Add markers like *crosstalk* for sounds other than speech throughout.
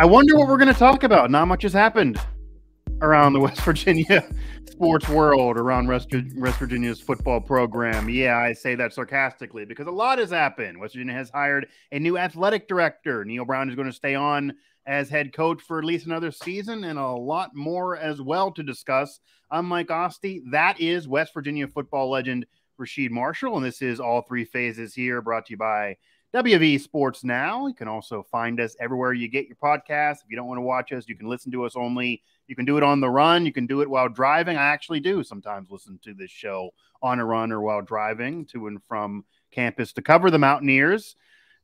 I wonder what we're going to talk about. Not much has happened around the West *laughs* Virginia sports world, around West, West Virginia's football program. Yeah, I say that sarcastically because a lot has happened. West Virginia has hired a new athletic director. Neal Brown is going to stay on as head coach for at least another season and a lot more as well to discuss. I'm Mike Asti. That is West Virginia football legend Rasheed Marshall, and this is All Three Phases here, brought to you by WV Sports Now. You can also find us everywhere you get your podcast. If you don't want to watch us, you can listen to us only. You can do it on the run. You can do it while driving. I actually do sometimes listen to this show on a run or while driving to and from campus to cover the Mountaineers.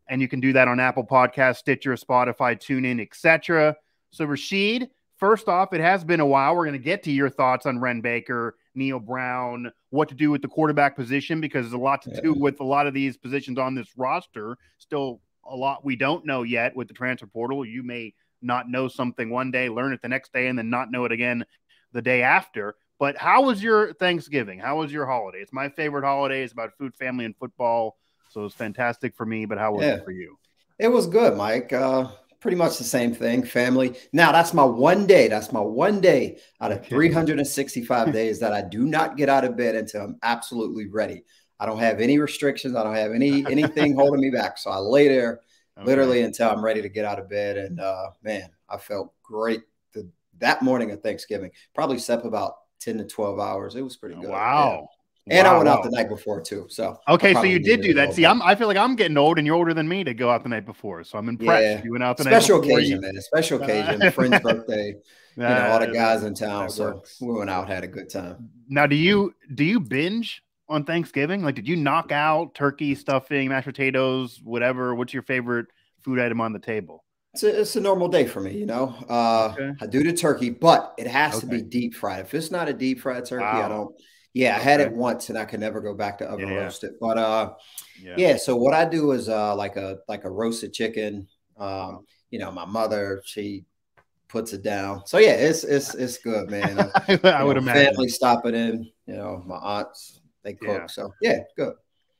And you can do that on Apple Podcast, Stitcher, Spotify, TuneIn, etc. So, Rasheed, first off, it has been a while. We're going to get to your thoughts on Wren Baker, Neal Brown, what to do with the quarterback position because there's a lot to yeah. do with a lot of these positions on this roster. Still a lot we don't know yet with the transfer portal. You may not know something one day, learn it the next day, and then not know it again the day after. But how was your Thanksgiving? How was your holiday? It's my favorite holiday. It's about food, family, and football. So it's fantastic for me. But how was yeah. it for you? It was good, Mike. Uh, pretty much the same thing. Family. Now that's my one day. That's my one day out of 365 *laughs* days that I do not get out of bed until I'm absolutely ready. I don't have any restrictions. I don't have any *laughs* anything holding me back. So I lay there okay. literally until I'm ready to get out of bed. And uh, man, I felt great the, that morning of Thanksgiving. Probably slept about 10 to 12 hours. It was pretty good. Wow. And wow, I went out the night before too. So okay, so you did do that. See, I'm I feel like I'm getting old, and you're older than me to go out the night before. So I'm impressed. Yeah. You went out the special night occasion, you... man. A special occasion, friend's *laughs* birthday. You know, all the guys in town. So works. we went out, had a good time. Now, do you do you binge on Thanksgiving? Like, did you knock out turkey, stuffing, mashed potatoes, whatever? What's your favorite food item on the table? It's a, it's a normal day for me, you know. Uh, okay. I do the turkey, but it has okay. to be deep fried. If it's not a deep fried turkey, wow. I don't yeah, I had it once and I could never go back to oven yeah, roast it. But uh yeah. yeah. so what I do is uh like a like a roasted chicken. Um, you know, my mother, she puts it down. So yeah, it's it's it's good, man. *laughs* I, I would know, imagine family stopping in, you know, my aunts, they cook. Yeah. So yeah, good.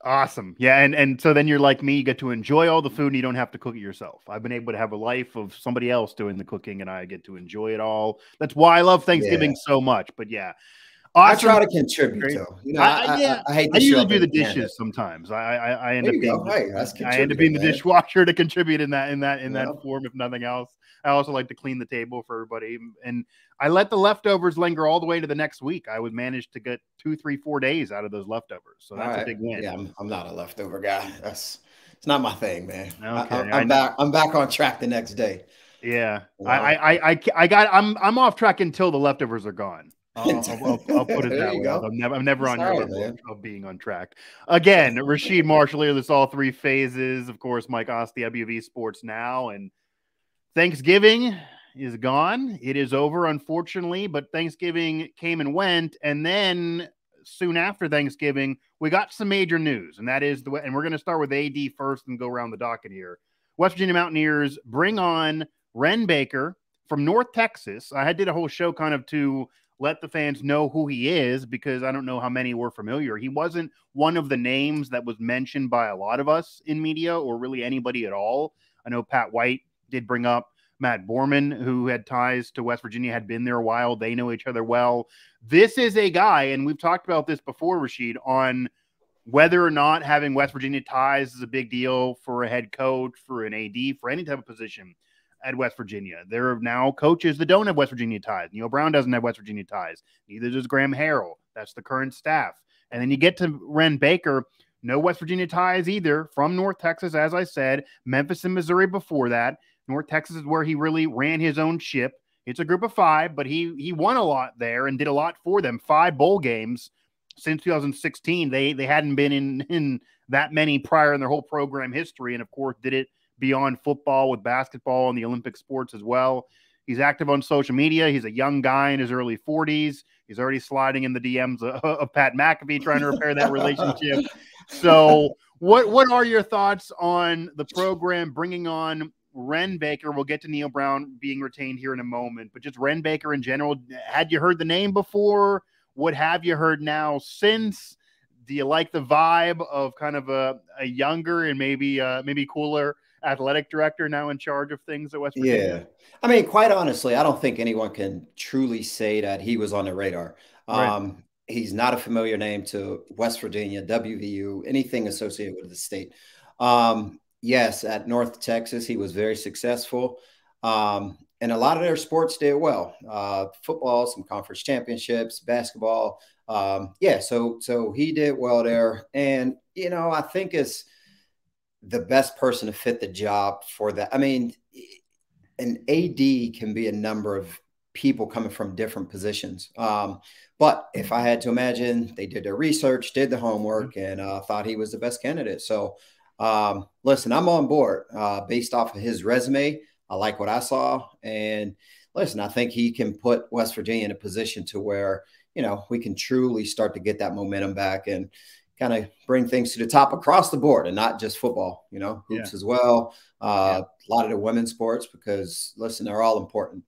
Awesome. Yeah, and and so then you're like me, you get to enjoy all the food and you don't have to cook it yourself. I've been able to have a life of somebody else doing the cooking and I get to enjoy it all. That's why I love Thanksgiving yeah. so much. But yeah, Awesome. I try to contribute though. You know, I, I, yeah, I, I hate. I usually do the dishes sometimes. I I, I end up being, hey, I end up being the dishwasher to contribute in that in that in yeah. that form, if nothing else. I also like to clean the table for everybody, and I let the leftovers linger all the way to the next week. I would manage to get two, three, four days out of those leftovers, so that's right. a big win. Yeah, I'm, I'm, not a leftover guy. That's it's not my thing, man. Okay, I, am back. I'm back on track the next day. Yeah, wow. I, I I I got I'm I'm off track until the leftovers are gone. *laughs* I'll, I'll, I'll, put it that way. I'm never, I'm never on Sorry, your level of being on track. Again, Rasheed Marshall here. This all three phases. Of course, Mike Asti, WV Sports Now, and Thanksgiving is gone. It is over, unfortunately. But Thanksgiving came and went, and then soon after Thanksgiving, we got some major news, and that is the way, and we're going to start with AD first and go around the docket here. West Virginia Mountaineers bring on Wren Baker from North Texas. I had did a whole show kind of to let the fans know who he is because I don't know how many were familiar. He wasn't one of the names that was mentioned by a lot of us in media or really anybody at all. I know Pat White did bring up Matt Borman, who had ties to West Virginia, had been there a while. They know each other well. This is a guy, and we've talked about this before, Rasheed, on whether or not having West Virginia ties is a big deal for a head coach, for an AD, for any type of position at West Virginia. There are now coaches that don't have West Virginia ties. Neal Brown doesn't have West Virginia ties. Neither does Graham Harrell. That's the current staff. And then you get to Wren Baker, no West Virginia ties either from North Texas, as I said, Memphis and Missouri before that. North Texas is where he really ran his own ship. It's a group of five, but he he won a lot there and did a lot for them. Five bowl games since 2016. They they hadn't been in in that many prior in their whole program history, and of course did it beyond football with basketball and the Olympic sports as well. He's active on social media. He's a young guy in his early 40s. He's already sliding in the DMs of, *laughs* of Pat McAfee trying to repair that relationship. So, what what are your thoughts on the program bringing on Wren Baker? We'll get to Neal Brown being retained here in a moment, but just Wren Baker in general. Had you heard the name before? What have you heard now since? Do you like the vibe of kind of a, a younger and maybe uh, maybe cooler athletic director now in charge of things at West Virginia. Yeah, I mean, quite honestly, I don't think anyone can truly say that he was on the radar. Right. Um, he's not a familiar name to West Virginia, WVU, anything associated with the state. Um, yes, at North Texas, he was very successful. Um, and a lot of their sports did well. Uh, football, some conference championships, basketball. Um, yeah, so so he did well there, and you know I think is the best person to fit the job for that. I mean, an AD can be a number of people coming from different positions. Um, but if I had to imagine, they did their research, did the homework, and uh, thought he was the best candidate. So, um, listen, I'm on board uh, based off of his resume. I like what I saw. And listen, I think he can put West Virginia in a position to where, you know, we can truly start to get that momentum back and kind of bring things to the top across the board and not just football, you know, hoops yeah. as well. Uh, yeah. A lot of the women's sports because, listen, they're all important.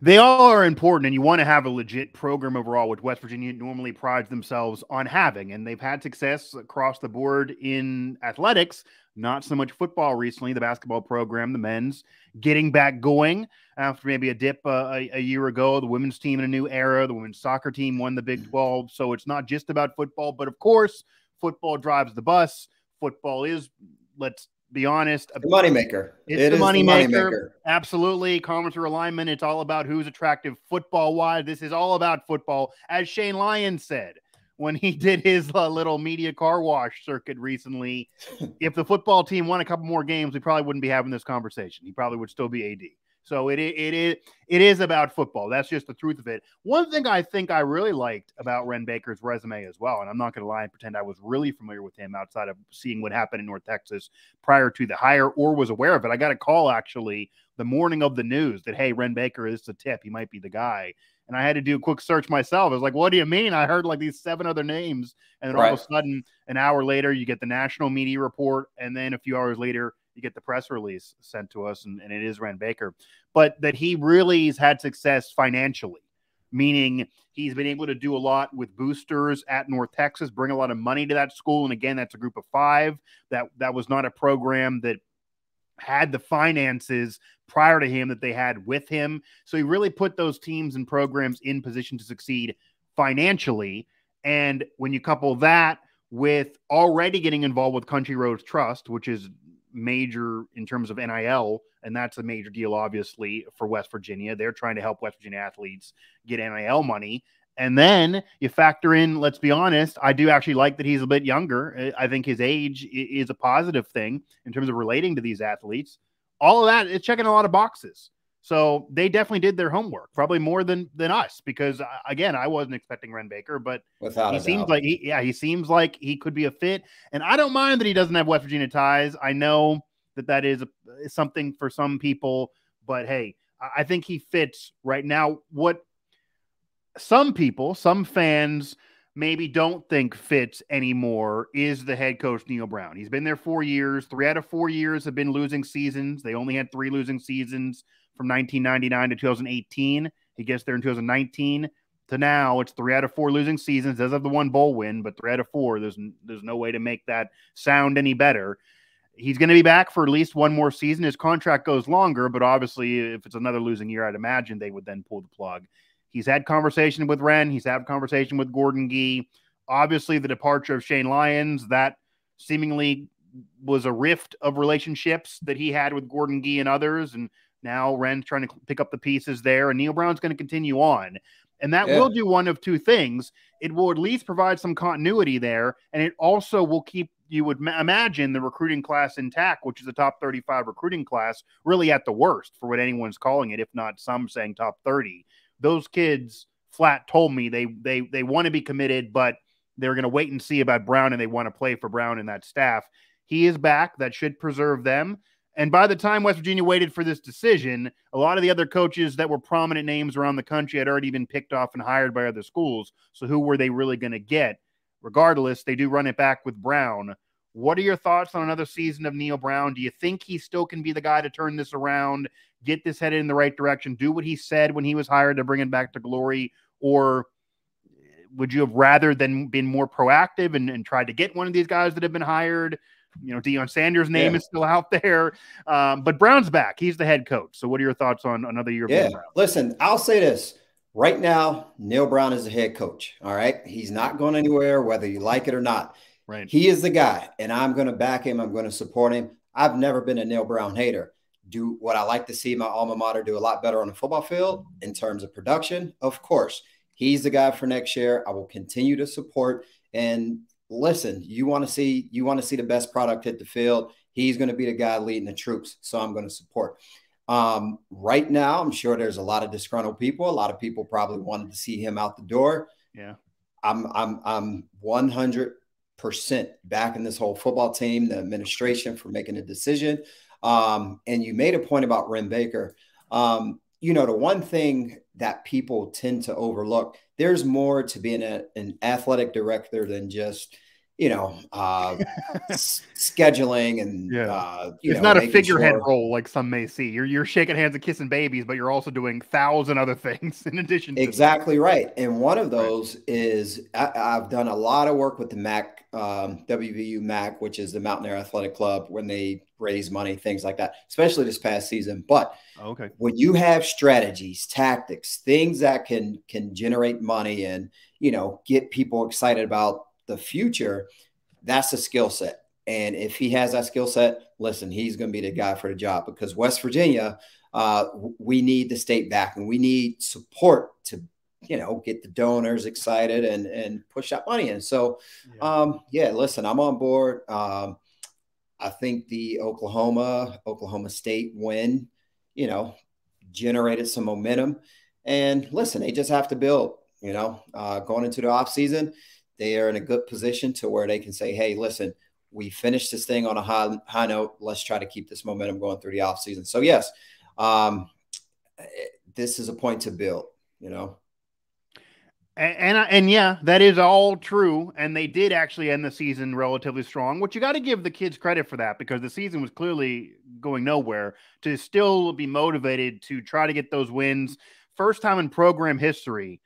They all are important, and you want to have a legit program overall, which West Virginia normally prides themselves on having. And they've had success across the board in athletics, not so much football recently. The basketball program, the men's, getting back going after maybe a dip uh, a, a, year ago. The women's team in a new era. The women's soccer team won the Big mm. 12. So it's not just about football, but of course, football drives the bus. Football is, let's be honest, the moneymaker. It's it the moneymaker. Absolutely. Conference alignment. It's all about who's attractive football wise. This is all about football. As Shane Lyons said, when he *laughs* did his uh, little media car wash circuit recently. *laughs* if the football team won a couple more games, we probably wouldn't be having this conversation. He probably would still be AD. So it it is it is about football. That's just the truth of it. One thing I think I really liked about Wren Baker's resume as well, and I'm not going to lie and pretend I was really familiar with him outside of seeing what happened in North Texas prior to the hire or was aware of it. I got a call actually the morning of the news that hey, Wren Baker is the tip. He might be the guy and I had to do a quick search myself. I was like, what do you mean? I heard like these seven other names. And then right. all of a sudden, an hour later, you get the national media report. And then a few hours later, you get the press release sent to us, and, and it is Wren Baker. But that he really has had success financially, meaning he's been able to do a lot with boosters at North Texas, bring a lot of money to that school. And again, that's a group of five. That that was not a program that had the finances prior to him that they had with him. So he really put those teams and programs in position to succeed financially. And when you couple that with already getting involved with Country Roads Trust, which is major in terms of NIL, and that's a major deal, obviously, for West Virginia. They're trying to help West Virginia athletes get NIL money. And then you factor in, let's be honest, I do actually like that he's a bit younger. I think his age is a positive thing in terms of relating to these athletes. All of that is checking a lot of boxes. So they definitely did their homework, probably more than than us, because uh, again, I wasn't expecting Wren Baker, but Without he seems doubt. like he, yeah, he seems like he could be a fit. And I don't mind that he doesn't have West Virginia ties. I know that that is, a, is something for some people, but hey, I think he fits right now. What some people, some fans maybe don't think fits anymore is the head coach Neal Brown. He's been there four years. Three out of four years have been losing seasons. They only had three losing seasons from 1999 to 2018. He gets there in 2019 to now. It's three out of four losing seasons. Does have the one bowl win, but three out of four. There's there's no way to make that sound any better. He's going to be back for at least one more season. His contract goes longer, but obviously, if it's another losing year, I'd imagine they would then pull the plug. He's had conversation with Wren. He's had conversation with Gordon Gee. Obviously, the departure of Shane Lyons that seemingly was a rift of relationships that he had with Gordon Gee and others, and now Wren's trying to pick up the pieces there, and Neal Brown's going to continue on. And that yeah. will do one of two things. It will at least provide some continuity there, and it also will keep you would ma- imagine the recruiting class intact, which is a top 35 recruiting class, really at the worst for what anyone's calling it, if not some saying top 30 those kids flat told me they they they want to be committed, but they're going to wait and see about Brown and they want to play for Brown and that staff. He is back. That should preserve them. And by the time West Virginia waited for this decision, a lot of the other coaches that were prominent names around the country had already been picked off and hired by other schools. So who were they really going to get? Regardless, they do run it back with Brown. What are your thoughts on another season of Neal Brown? Do you think he still can be the guy to turn this around, get this headed in the right direction, do what he said when he was hired to bring it back to glory? Or would you have rather than been more proactive and, and tried to get one of these guys that have been hired? You know, Deion Sanders' name yeah. is still out there, um, but Brown's back. He's the head coach. So, what are your thoughts on another year? Yeah, listen, I'll say this right now. Neal Brown is the head coach. All right, he's not going anywhere, whether you like it or not. Right, he is the guy, and I'm going to back him. I'm going to support him. I've never been a Neal Brown hater. Do what I like to see my alma mater do a lot better on the football field in terms of production, of course. He's the guy for next year. I will continue to support and listen, you want to see you want to see the best product hit the field. He's going to be the guy leading the troops, so I'm going to support. Um, right now, I'm sure there's a lot of disgruntled people. A lot of people probably wanted to see him out the door. Yeah, I'm I'm I'm 100 percent backing this whole football team, the administration for making a decision. Um, and you made a point about Wren Baker. Um, you know, the one thing that people tend to overlook, there's more to being a, an athletic director than just you know, uh, *laughs* scheduling and yeah. uh, it's know, not a figurehead sure. role like some may see. You're you're shaking hands and kissing babies, but you're also doing thousand other *laughs* things in addition. exactly right, and one of those right. is I, have done a lot of work with the MAC um, WVU MAC, which is the Mountaineer Athletic Club, when they raise money, things like that, especially this past season. But okay, when you have strategies, tactics, things that can can generate money and you know get people excited about the future, that's a skill set. And if he has that skill set, listen, he's going to be the guy for the job because West Virginia, uh, we need the state back and we need support to, you know, get the donors excited and and push that money in. So, yeah, um, yeah listen, I'm on board. Um, I think the Oklahoma Oklahoma State win, you know, generated some momentum. And listen, they just have to build. You know, uh, going into the off season, they are in a good position to where they can say, hey, listen, we finished this thing on a high, high note. Let's try to keep this momentum going through the offseason. So, yes, um, this is a point to build, you know. And, and, and yeah, that is all true. And they did actually end the season relatively strong, which you got to give the kids credit for that because the season was clearly going nowhere. To still be motivated to try to get those wins, first time in program history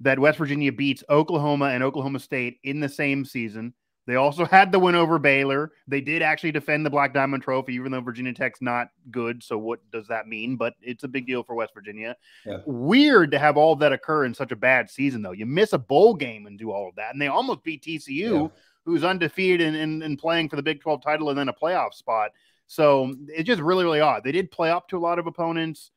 that West Virginia beats Oklahoma and Oklahoma State in the same season. They also had the win over Baylor. They did actually defend the Black Diamond Trophy, even though Virginia Tech's not good. So, what does that mean? But it's a big deal for West Virginia. Yeah. Weird to have all that occur in such a bad season, though. You miss a bowl game and do all of that. And they almost beat TCU, yeah. who's undefeated and, and, and playing for the Big 12 title and then a playoff spot. So, it's just really, really odd. They did play up to a lot of opponents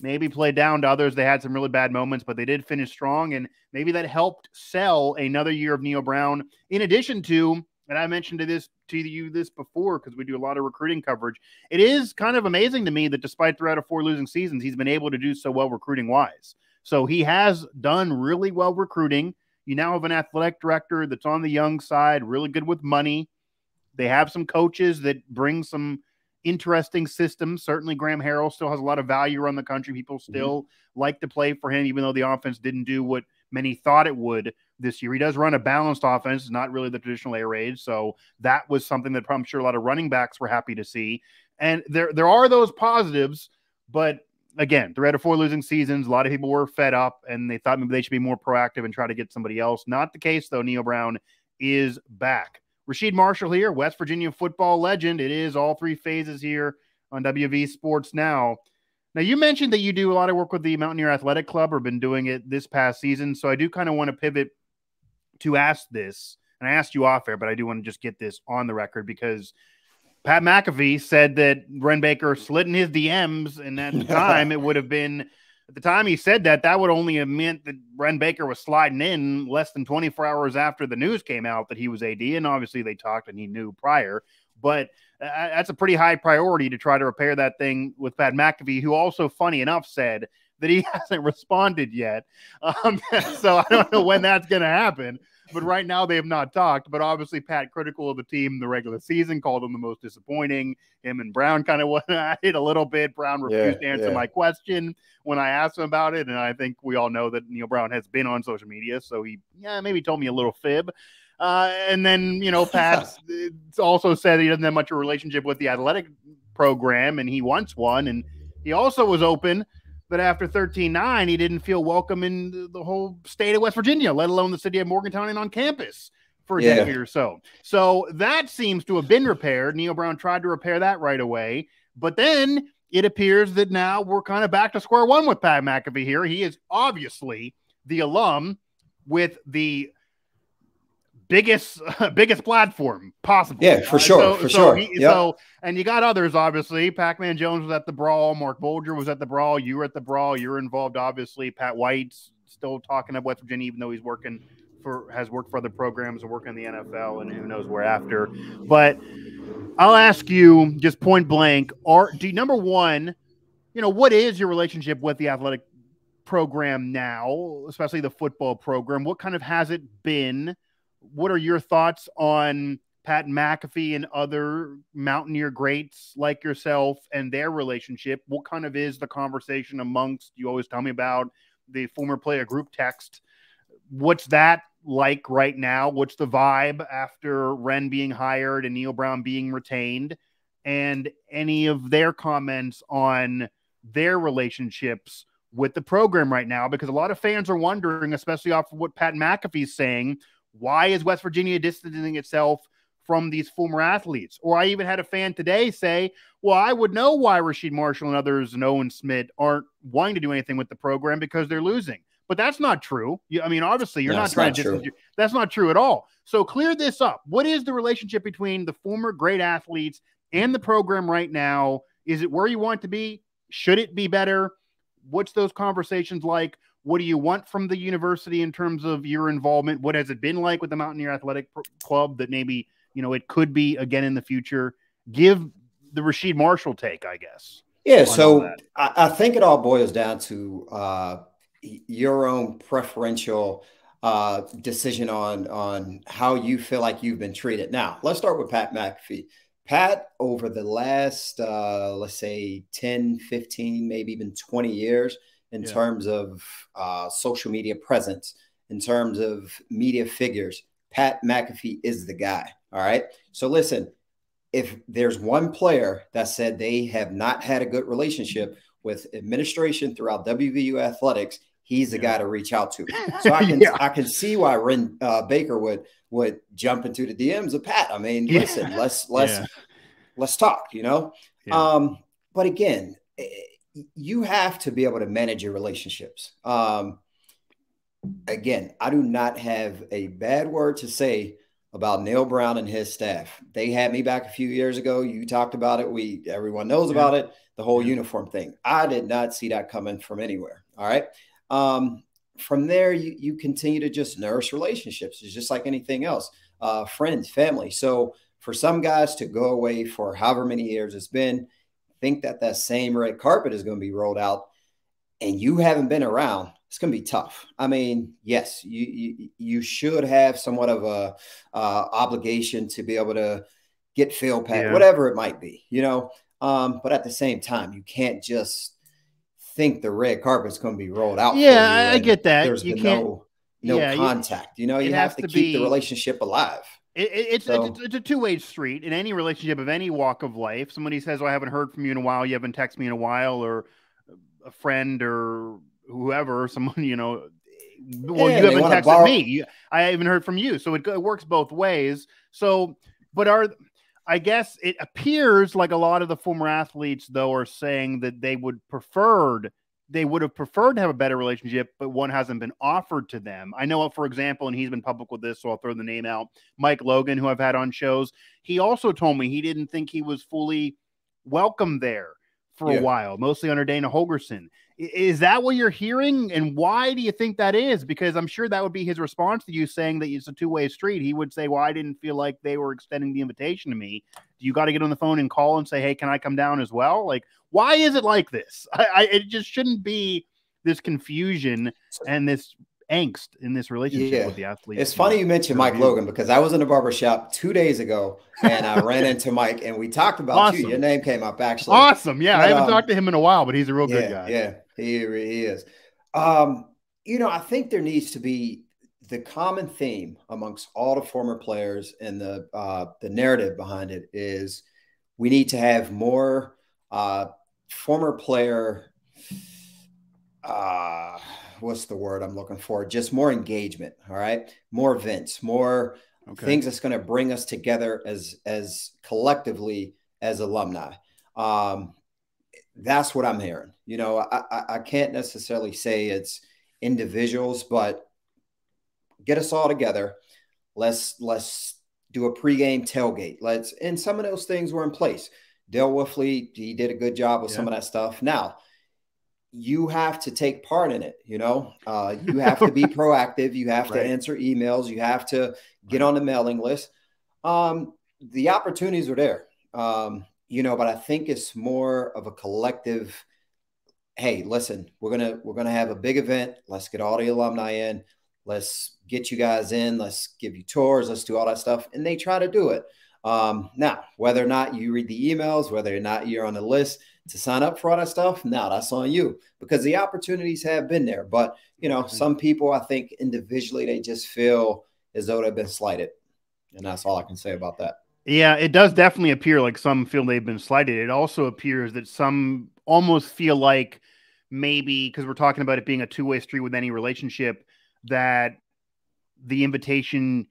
maybe play down to others. They had some really bad moments, but they did finish strong, and maybe that helped sell another year of Neal Brown. In addition to, and I mentioned to this to you this before because we do a lot of recruiting coverage. It is kind of amazing to me that despite three out of four losing seasons, he's been able to do so well recruiting wise. So he has done really well recruiting. You now have an athletic director that's on the young side, really good with money. They have some coaches that bring some interesting system. Certainly, Graham Harrell still has a lot of value around the country. People mm-hmm. still mm-hmm. like to play for him, even though the offense didn't do what many thought it would this year. He does run a balanced offense, not really the traditional air raid. So that was something that I'm sure a lot of running backs were happy to see. And there, there are those positives, but again, three out of four losing seasons, a lot of people were fed up and they thought maybe they should be more proactive and try to get somebody else. Not the case, though. Neal Brown is back. Rasheed Marshall here, West Virginia football legend. It is all three phases here on WV Sports Now. Now, you mentioned that you do a lot of work with the Mountaineer Athletic Club or been doing it this past season. So I do kind of want to pivot to ask this. And I asked you off air, but I do want to just get this on the record because Pat McAfee said that Wren Baker slid in his DMs, and at the *laughs* time it would have been at the time he said that, that would only have meant that Wren Baker was sliding in less than 24 hours after the news came out that he was AD. And obviously they talked and he knew prior. But that's a pretty high priority to try to repair that thing with Pat McAfee, who also, funny enough, said that he *laughs* hasn't responded yet. Um, *laughs* so I don't know when that's going to happen but right now they have not talked. But obviously, Pat critical of the team in the regular season, called them the most disappointing. Him and Brown kind of *laughs* went at it a little bit. Brown refused yeah, to answer yeah. my question when I asked him about it, and I think we all know that Neal Brown has been on social media, so he yeah maybe told me a little fib. Uh, and then you know *laughs* Pat also said he doesn't have much of a relationship with the athletic program, and he wants one, and he also was open but after 13-9, he didn't feel welcome in the whole state of West Virginia, let alone the city of Morgantown and on campus for a yeah. decade or so. So that seems to have been repaired. Neal Brown tried to repair that right away, but then it appears that now we're kind of back to square one with Pat McAfee here. He is obviously the alum with the biggest *laughs* biggest platform possible. Yeah, for sure, uh, so, for so sure. He, yep. So, and you got others, obviously. Pac-Man Jones was at the brawl. Marc Bulger was at the brawl. You were at the brawl. You were involved, obviously. Pat White's still talking at West Virginia, even though he's working for has worked for other programs and working in the NFL, and who knows where after. But I'll ask you just point blank: Are do number one, you know, what is your relationship with the athletic program now, especially the football program? What kind of has it been? What are your thoughts on Pat McAfee and other Mountaineer greats like yourself and their relationship? What kind of is the conversation amongst you always tell me about the former player group text? What's that like right now? What's the vibe after Wren being hired and Neal Brown being retained? And any of their comments on their relationships with the program right now? Because a lot of fans are wondering, especially off of what Pat McAfee's saying, why is West Virginia distancing itself from these former athletes? Or I even had a fan today say, well, I would know why Rasheed Marshall and others and Owen Schmitt aren't wanting to do anything with the program because they're losing. But that's not true. I mean, obviously, you're no, not trying not to distance. That's not true at all. So clear this up. What is the relationship between the former great athletes and the program right now? Is it where you want to be? Should it be better? What's those conversations like? What do you want from the university in terms of your involvement? What has it been like with the Mountaineer Athletic Club that maybe, you know, it could be again in the future? Give the Rasheed Marshall take, I guess. Yeah. So I, I, think it all boils down to uh, your own preferential uh, decision on on how you feel like you've been treated. Now, let's start with Pat McAfee. Pat, over the last, uh, let's say 10, 15, maybe even 20 years, in yeah. terms of uh, social media presence, in terms of media figures. Pat McAfee is the guy. All right. So listen, if there's one player that said they have not had a good relationship with administration throughout WVU athletics, he's the yeah. guy to reach out to. *laughs* So I can yeah. I can see why Wren uh, Baker would would jump into the DMs of Pat. I mean, listen, let's let's let's talk. You know, um, but again, you have to be able to manage your relationships. Um, again, I do not have a bad word to say about Neal Brown and his staff. They had me back a few years ago. You talked about it. We everyone knows about it. The whole uniform thing. I did not see that coming from anywhere. All right. Um, from there, you you continue to just nourish relationships. It's just like anything else. Uh, friends, family. So for some guys to go away for however many years it's been, think that that same red carpet is going to be rolled out and you haven't been around, it's going to be tough. I mean, yes, you you, you should have somewhat of a uh, obligation to be able to get field pack, yeah. whatever it might be, you know. Um, but at the same time, you can't just think the red carpet's going to be rolled out. Yeah, I get that. There's you can't, no no yeah, contact. You, you know, you have to, to keep be, the relationship alive. It, it's, so, it's, it's a two way street in any relationship of any walk of life. Somebody says, "Oh, I haven't heard from you in a while. You haven't texted me in a while," or a friend or whoever, someone *laughs* you know. Well, yeah, you haven't texted borrow- me. I haven't heard from you, so it, it works both ways. So, but are I guess it appears like a lot of the former athletes, though, are saying that they would preferred they would have preferred to have a better relationship, but one hasn't been offered to them. I know, for example, and he's been public with this, so I'll throw the name out Mike Logan, who I've had on shows. He also told me he didn't think he was fully welcome there for yeah. a while, mostly under Dana Holgorsen. Is that what you're hearing? And why do you think that is? Because I'm sure that would be his response to you saying that it's a two way street. He would say, Well, I didn't feel like they were extending the invitation to me. Do you got to get on the phone and call and say, Hey, can I come down as well? Like, why is it like this? *laughs* I, I it just shouldn't be this confusion and this angst in this relationship yeah. with the athlete. It's funny you mentioned Mike Logan because I was in a barbershop two days ago and I ran *laughs* into Mike and we talked about awesome. you. Your name came up actually. Awesome. Yeah. But, I haven't um, talked to him in a while, but he's a real yeah, good guy. Yeah, he, he is. Um, you know, I think there needs to be the common theme amongst all the former players and the uh, the narrative behind it is we need to have more uh, former player uh what's the word I'm looking for? Just more engagement. All right. More events, more okay. things that's going to bring us together as as collectively as alumni. Um, that's what I'm hearing. You know, I, I, I can't necessarily say it's individuals, but get us all together. Let's let's do a pregame tailgate. Let's and some of those things were in place. Dale Wolfley, he did a good job with yeah. some of that stuff. Now, you have to take part in it. You know, uh, you *laughs* have to be proactive. You have right. to answer emails. You have to get on the mailing list. Um, the opportunities are there, um, you know, but I think it's more of a collective. Hey, listen, we're gonna we're gonna have a big event. Let's get all the alumni in. Let's get you guys in. Let's give you tours. Let's do all that stuff, and they try to do it. Um, now, whether or not you read the emails, whether or not you're on the list, to sign up for all that stuff, now that's on you because the opportunities have been there. But you know, mm-hmm. some people I think individually they just feel as though they've been slighted. And that's all I can say about that. Yeah, it does definitely appear like some feel they've been slighted. It also appears that some almost feel like maybe because we're talking about it being a two-way street with any relationship that the invitation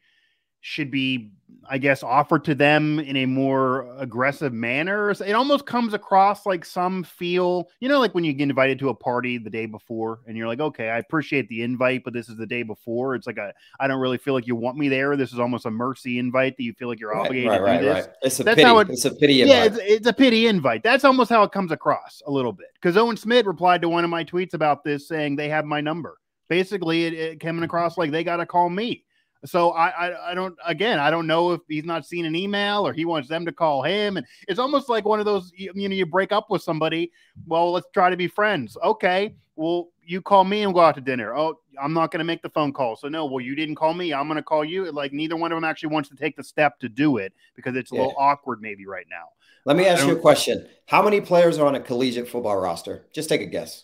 should be I guess, offered to them in a more aggressive manner. It almost comes across like some feel, you know, like when you get invited to a party the day before and you're like, okay, I appreciate the invite, but this is the day before. It's like a, I don't really feel like you want me there. This is almost a mercy invite that you feel like you're obligated right, to right, do this. Right. It's a That's pity. How it, it's a pity yeah, invite. It's, it's a pity invite. That's almost how it comes across a little bit. Because Owen Schmitt replied to one of my tweets about this saying they have my number. Basically, it, it coming across like they got to call me. So I, I, I don't again I don't know if he's not seen an email or he wants them to call him and it's almost like one of those you, you know you break up with somebody well let's try to be friends okay well you call me and go out to dinner oh I'm not going to make the phone call so no well you didn't call me I'm going to call you like neither one of them actually wants to take the step to do it because it's a yeah. little awkward maybe right now. Let me uh, ask you a question: How many players are on a collegiate football roster? Just take a guess.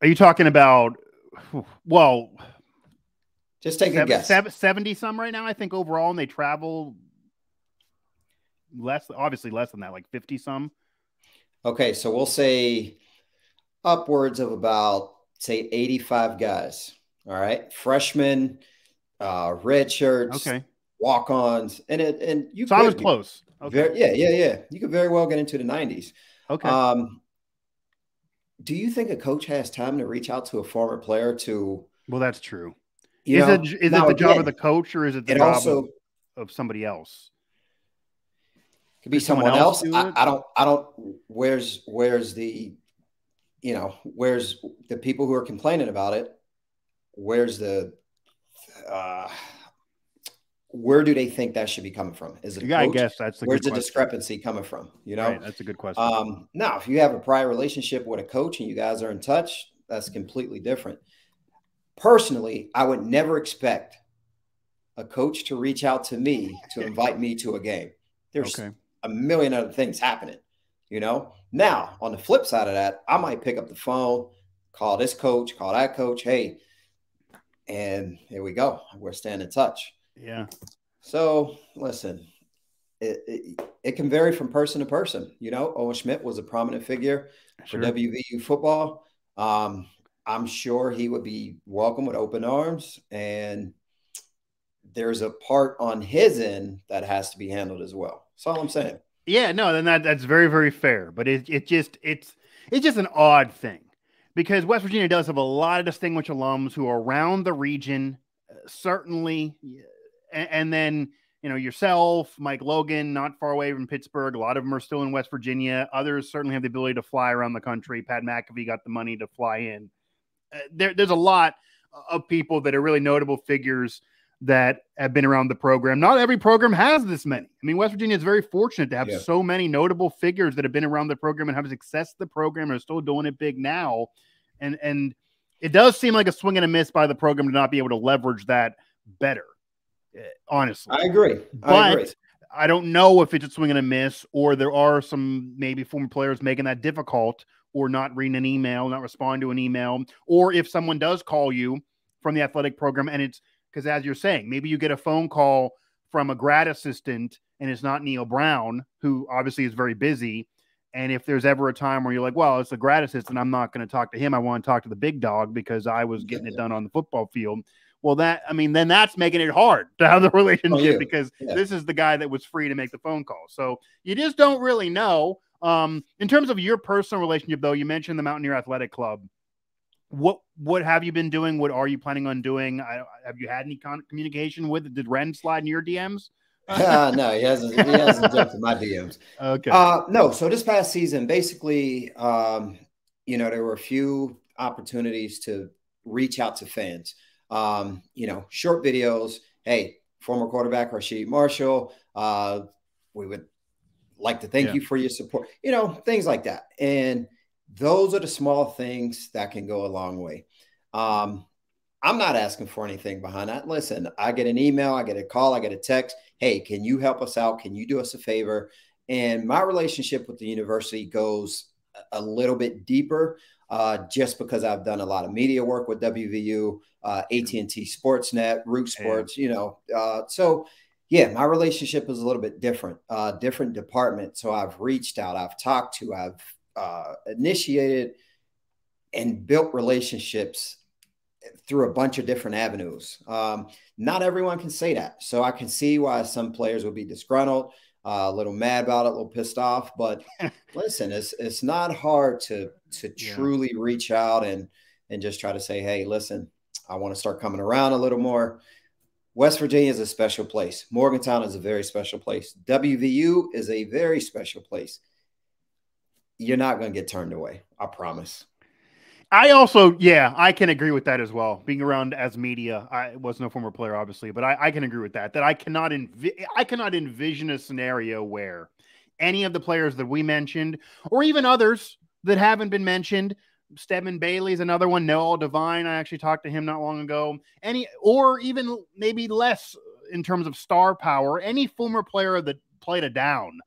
Are you talking about? Well, just take seven, a guess. Seven, 70 some right now, I think, overall, and they travel less, obviously less than that, like 50 some. Okay, so we'll say upwards of about, say, 85 guys. All right. Freshmen, uh, red shirts, okay. walk ons. And it, and you so I was close. Okay. Very, yeah, yeah, yeah. You could very well get into the 90s. Okay. Um, do you think a coach has time to reach out to a former player to? Well, that's true. You is know, it is it the job of the coach or is it the it job also, of, somebody else? Could be someone, someone, else. else do I, I, don't. I don't. Where's Where's the, you know, where's the people who are complaining about it? Where's the, uh, where do they think that should be coming from? Is it? Yeah, I guess that's the where's the question. discrepancy coming from? You know, right, that's a good question. Um, now, if you have a prior relationship with a coach and you guys are in touch, that's completely different personally, I would never expect a coach to reach out to me to invite me to a game. There's okay. a million other things happening, you know. Now, on the flip side of that, I might pick up the phone, call this coach, call that coach, hey, and here we go. We're staying in touch. Yeah. So listen, it, it, it, can vary from person to person. You know, Owen Schmitt was a prominent figure sure. for WVU football. Um, I'm sure he would be welcome with open arms. And there's a part on his end that has to be handled as well. That's all I'm saying. Yeah, no, then that that's very very fair. But it it just it's it's just an odd thing because West Virginia does have a lot of distinguished alums who are around the region, uh, certainly, and, and then you know yourself, Mike Logan, not far away from Pittsburgh. A lot of them are still in West Virginia. Others certainly have the ability to fly around the country. Pat McAfee got the money to fly in. Uh, there, there's a lot of people that are really notable figures that have been around the program. Not every program has this many. I mean, West Virginia is very fortunate to have yeah. so many notable figures that have been around the program and have success the program and are still doing it big now. And and it does seem like a swing and a miss by the program to not be able to leverage that better. Eh, honestly, I agree. But I, agree. I don't know if it's a swing and a miss or there are some maybe former players making that difficult or not reading an email, not respond to an email, or if someone does call you from the athletic program and it's because as you're saying, maybe you get a phone call from a grad assistant and it's not Neal Brown, who obviously is very busy. And if there's ever a time where you're like, well, it's a grad assistant, I'm not going to talk to him. I want to talk to the big dog because I was getting it done on the football field. Well, that I mean, then that's making it hard to have the oh, relationship oh, because yeah. this is the guy that was free to make the phone call. So you just don't really know. Um, in terms of your personal relationship, though, you mentioned the Mountaineer Athletic Club. What what have you been doing? What are you planning on doing? I, have you had any con- communication with? Did Wren slide in your DMs? *laughs* uh, no, he hasn't. He hasn't jumped in my DMs. Okay. Uh, no. So this past season, basically, um, you know, there were a few opportunities to reach out to fans. Um, you know, short videos. Hey, former quarterback Rasheed Marshall. Uh, we would like to thank yeah. you for your support. You know, things like that. And those are the small things that can go a long way. Um, I'm not asking for anything behind that. Listen, I get an email, I get a call, I get a text. Hey, can you help us out? Can you do us a favor? And my relationship with the university goes a little bit deeper, uh, just because I've done a lot of media work with WVU, uh, AT&T Sportsnet, Root Sports. You know, uh, so yeah, my relationship is a little bit different, uh, different department. So I've reached out, I've talked to, I've uh, initiated and built relationships through a bunch of different avenues. Um, not everyone can say that. So I can see why some players would be disgruntled, uh, a little mad about it, a little pissed off. But *laughs* listen, it's it's not hard to to yeah. truly reach out and and just try to say, hey, listen, I want to start coming around a little more. West Virginia is a special place. Morgantown is a very special place. WVU is a very special place. You're not going to get turned away. I promise. I also, yeah, I can agree with that as well. Being around as media, I was no former player, obviously, but I, I can agree with that. That I cannot envi- I cannot envision a scenario where any of the players that we mentioned, or even others that haven't been mentioned, Stedman Bailey's another one. Noel Devine, I actually talked to him not long ago. Any, or even maybe less in terms of star power. Any former player that played a down,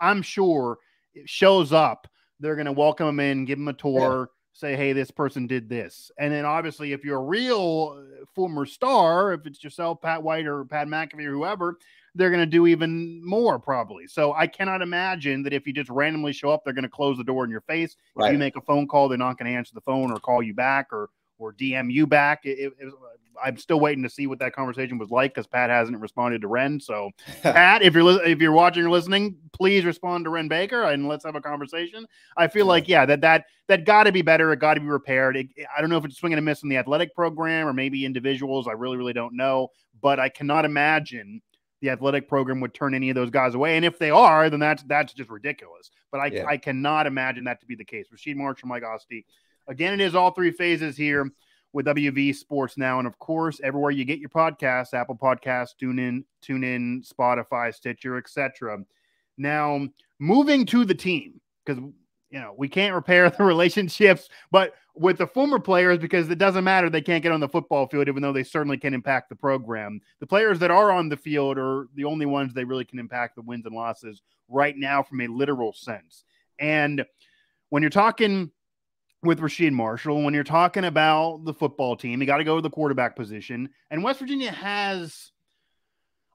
I'm sure shows up. They're going to welcome him in, give him a tour. Say, hey, this person did this. And then obviously, if you're a real uh, former star, if it's yourself, Pat White or Pat McAfee or whoever, they're going to do even more probably. So I cannot imagine that if you just randomly show up, they're going to close the door in your face. Right. If you make a phone call, they're not going to answer the phone or call you back or or DM you back. It, it, I'm still waiting to see what that conversation was like because Pat hasn't responded to Wren. So, *laughs* Pat, if you're if you're watching or listening, please respond to Wren Baker and let's have a conversation. I feel like yeah, that that that got to be better. It got to be repaired. It, I don't know if it's swinging a miss in the athletic program or maybe individuals. I really really don't know, but I cannot imagine the athletic program would turn any of those guys away. And if they are, then that's that's just ridiculous. But I, yeah. I cannot imagine that to be the case. Rasheed Marshall, Mike Asti. Again, it is all three phases here with WV Sports Now. And of course, everywhere you get your podcasts, Apple Podcasts, tune in, tune in, Spotify, Stitcher, etc. Now, moving to the team, because you know, we can't repair *laughs* the relationships, but with the former players, because it doesn't matter, they can't get on the football field, even though they certainly can impact the program. The players that are on the field are the only ones they really can impact the wins and losses right now from a literal sense. And when you're talking with Rasheed Marshall. When you're talking about the football team, you got to go to the quarterback position. And West Virginia has,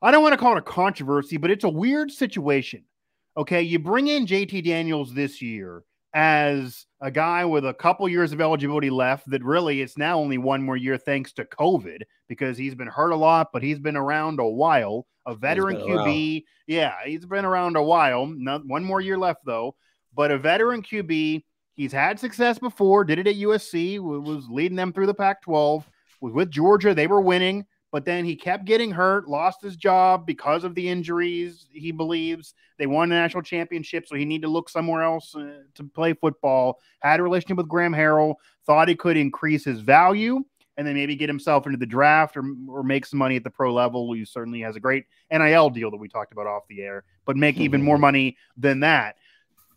I don't want to call it a controversy, but it's a weird situation. Okay. You bring in JT Daniels this year as a guy with a couple years of eligibility left that really it's now only one more year thanks to COVID because he's been hurt a lot, but he's been around a while. A veteran QB. Yeah, he's been around a while. Not one more year left though, but a veteran QB He's had success before, did it at USC, was leading them through the Pac 12, was with Georgia. They were winning, but then he kept getting hurt, lost his job because of the injuries, he believes. They won a national championship, so he needed to look somewhere else uh, to play football. Had a relationship with Graham Harrell, thought he could increase his value and then maybe get himself into the draft or, or make some money at the pro level. He certainly has a great NIL deal that we talked about off the air, but make even more money than that.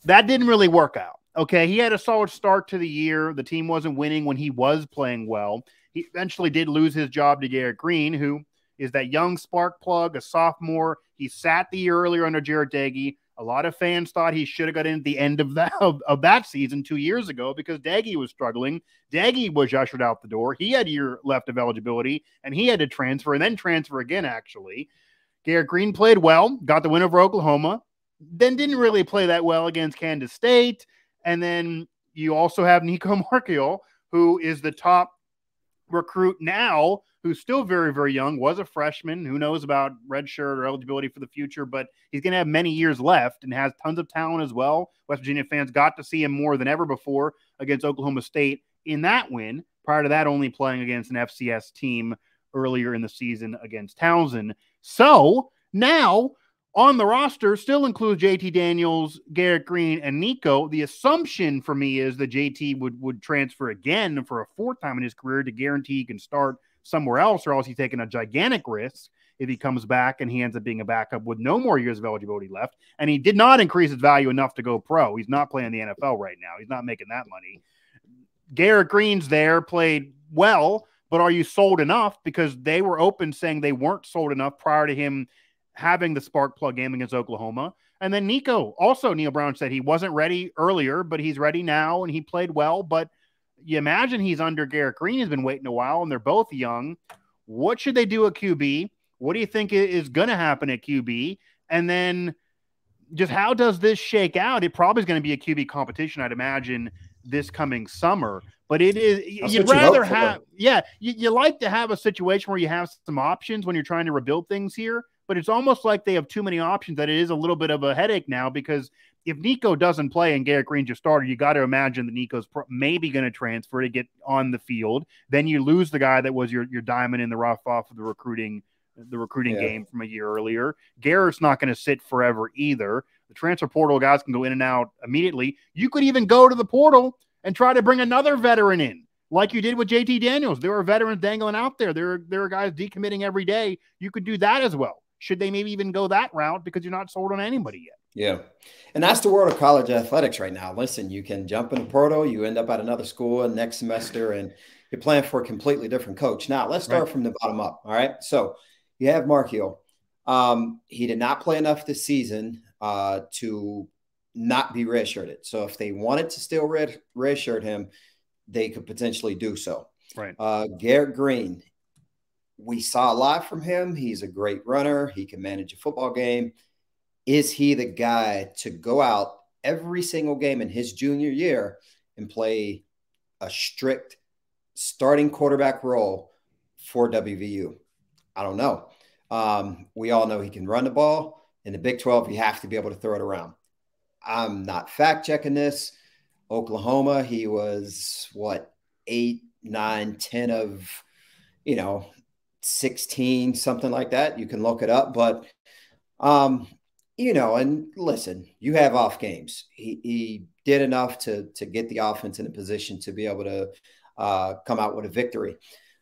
That didn't really work out. Okay, he had a solid start to the year. The team wasn't winning when he was playing well. He eventually did lose his job to Garrett Greene, who is that young spark plug, a sophomore. He sat the year earlier under Jarret Doege. A lot of fans thought he should have got in at the end of that of, of that season two years ago because Doege was struggling. Doege was ushered out the door. He had a year left of eligibility, and he had to transfer and then transfer again. Actually, Garrett Greene played well, got the win over Oklahoma, then didn't really play that well against Kansas State and then you also have Nico *laughs* Marchiol, who is the top recruit now who's still very, very young, was a freshman. Who knows about redshirt or eligibility for the future, but he's going to have many years left and has tons of talent as well. West Virginia fans got to see him more than ever before against Oklahoma State in that win. Prior to that, only playing against an FCS team earlier in the season against Towson. So now on the roster still includes JT Daniels, Garrett Greene, and Nico. The assumption for me is that JT would would transfer again for a fourth time in his career to guarantee he can start somewhere else, or else he's taking a gigantic risk if he comes back and he ends up being a backup with no more years of eligibility left. And he did not increase his value enough to go pro. He's not playing the NFL right now. He's not making that money. Garrett Greene's there, played well, but are you sold enough? Because they were open saying they weren't sold enough prior to him having the spark plug game against Oklahoma. And then Nico, also Neal Brown said he wasn't ready earlier, but he's ready now and he played well. But you imagine he's under Garrett Greene, he's been waiting a while, and they're both young. What should they do at QB? What do you think is going to happen at QB? And then just how does this shake out? It probably is going to be a QB competition, I'd imagine, this coming summer. But it is That's you'd rather you have, yeah, you, you like to have a situation where you have some options when you're trying to rebuild things here but it's almost like they have too many options that it is a little bit of a headache now because if Nico doesn't play and Garrett Greene just started, you got to imagine that Nico's maybe going to transfer to get on the field. Then you lose the guy that was your your diamond in the rough off of the recruiting the recruiting yeah. game from a year earlier. Garrett's not going to sit forever either. The transfer portal guys can go in and out immediately. You could even go to the portal and try to bring another veteran in, like you did with JT Daniels. There are veterans dangling out there. There are, there are guys decommitting every day. You could do that as well. Should they maybe even go that route because you're not sold on anybody yet? Yeah. And that's the world of college athletics right now. Listen, you can jump in the portal, you end up at another school next semester, and you're playing for a completely different coach. Now, let's start right. from the bottom up. All right. So you have Mark Hill. Um, he did not play enough this season uh, to not be redshirted. So if they wanted to still red redshirt him, they could potentially do so. Right. Uh, Garrett Greene we saw a lot from him. He's a great runner. He can manage a football game. Is he the guy to go out every single game in his junior year and play a strict starting quarterback role for WVU? I don't know. Um, we all know he can run the ball. In the Big 12, you have to be able to throw it around. I'm not fact checking this. Oklahoma, he was what, eight, nine, 10 of, you know, 16, something like that. You can look it up. But, um, you know, and listen, you have off games. He, he did enough to to get the offense in a position to be able to uh, come out with a victory.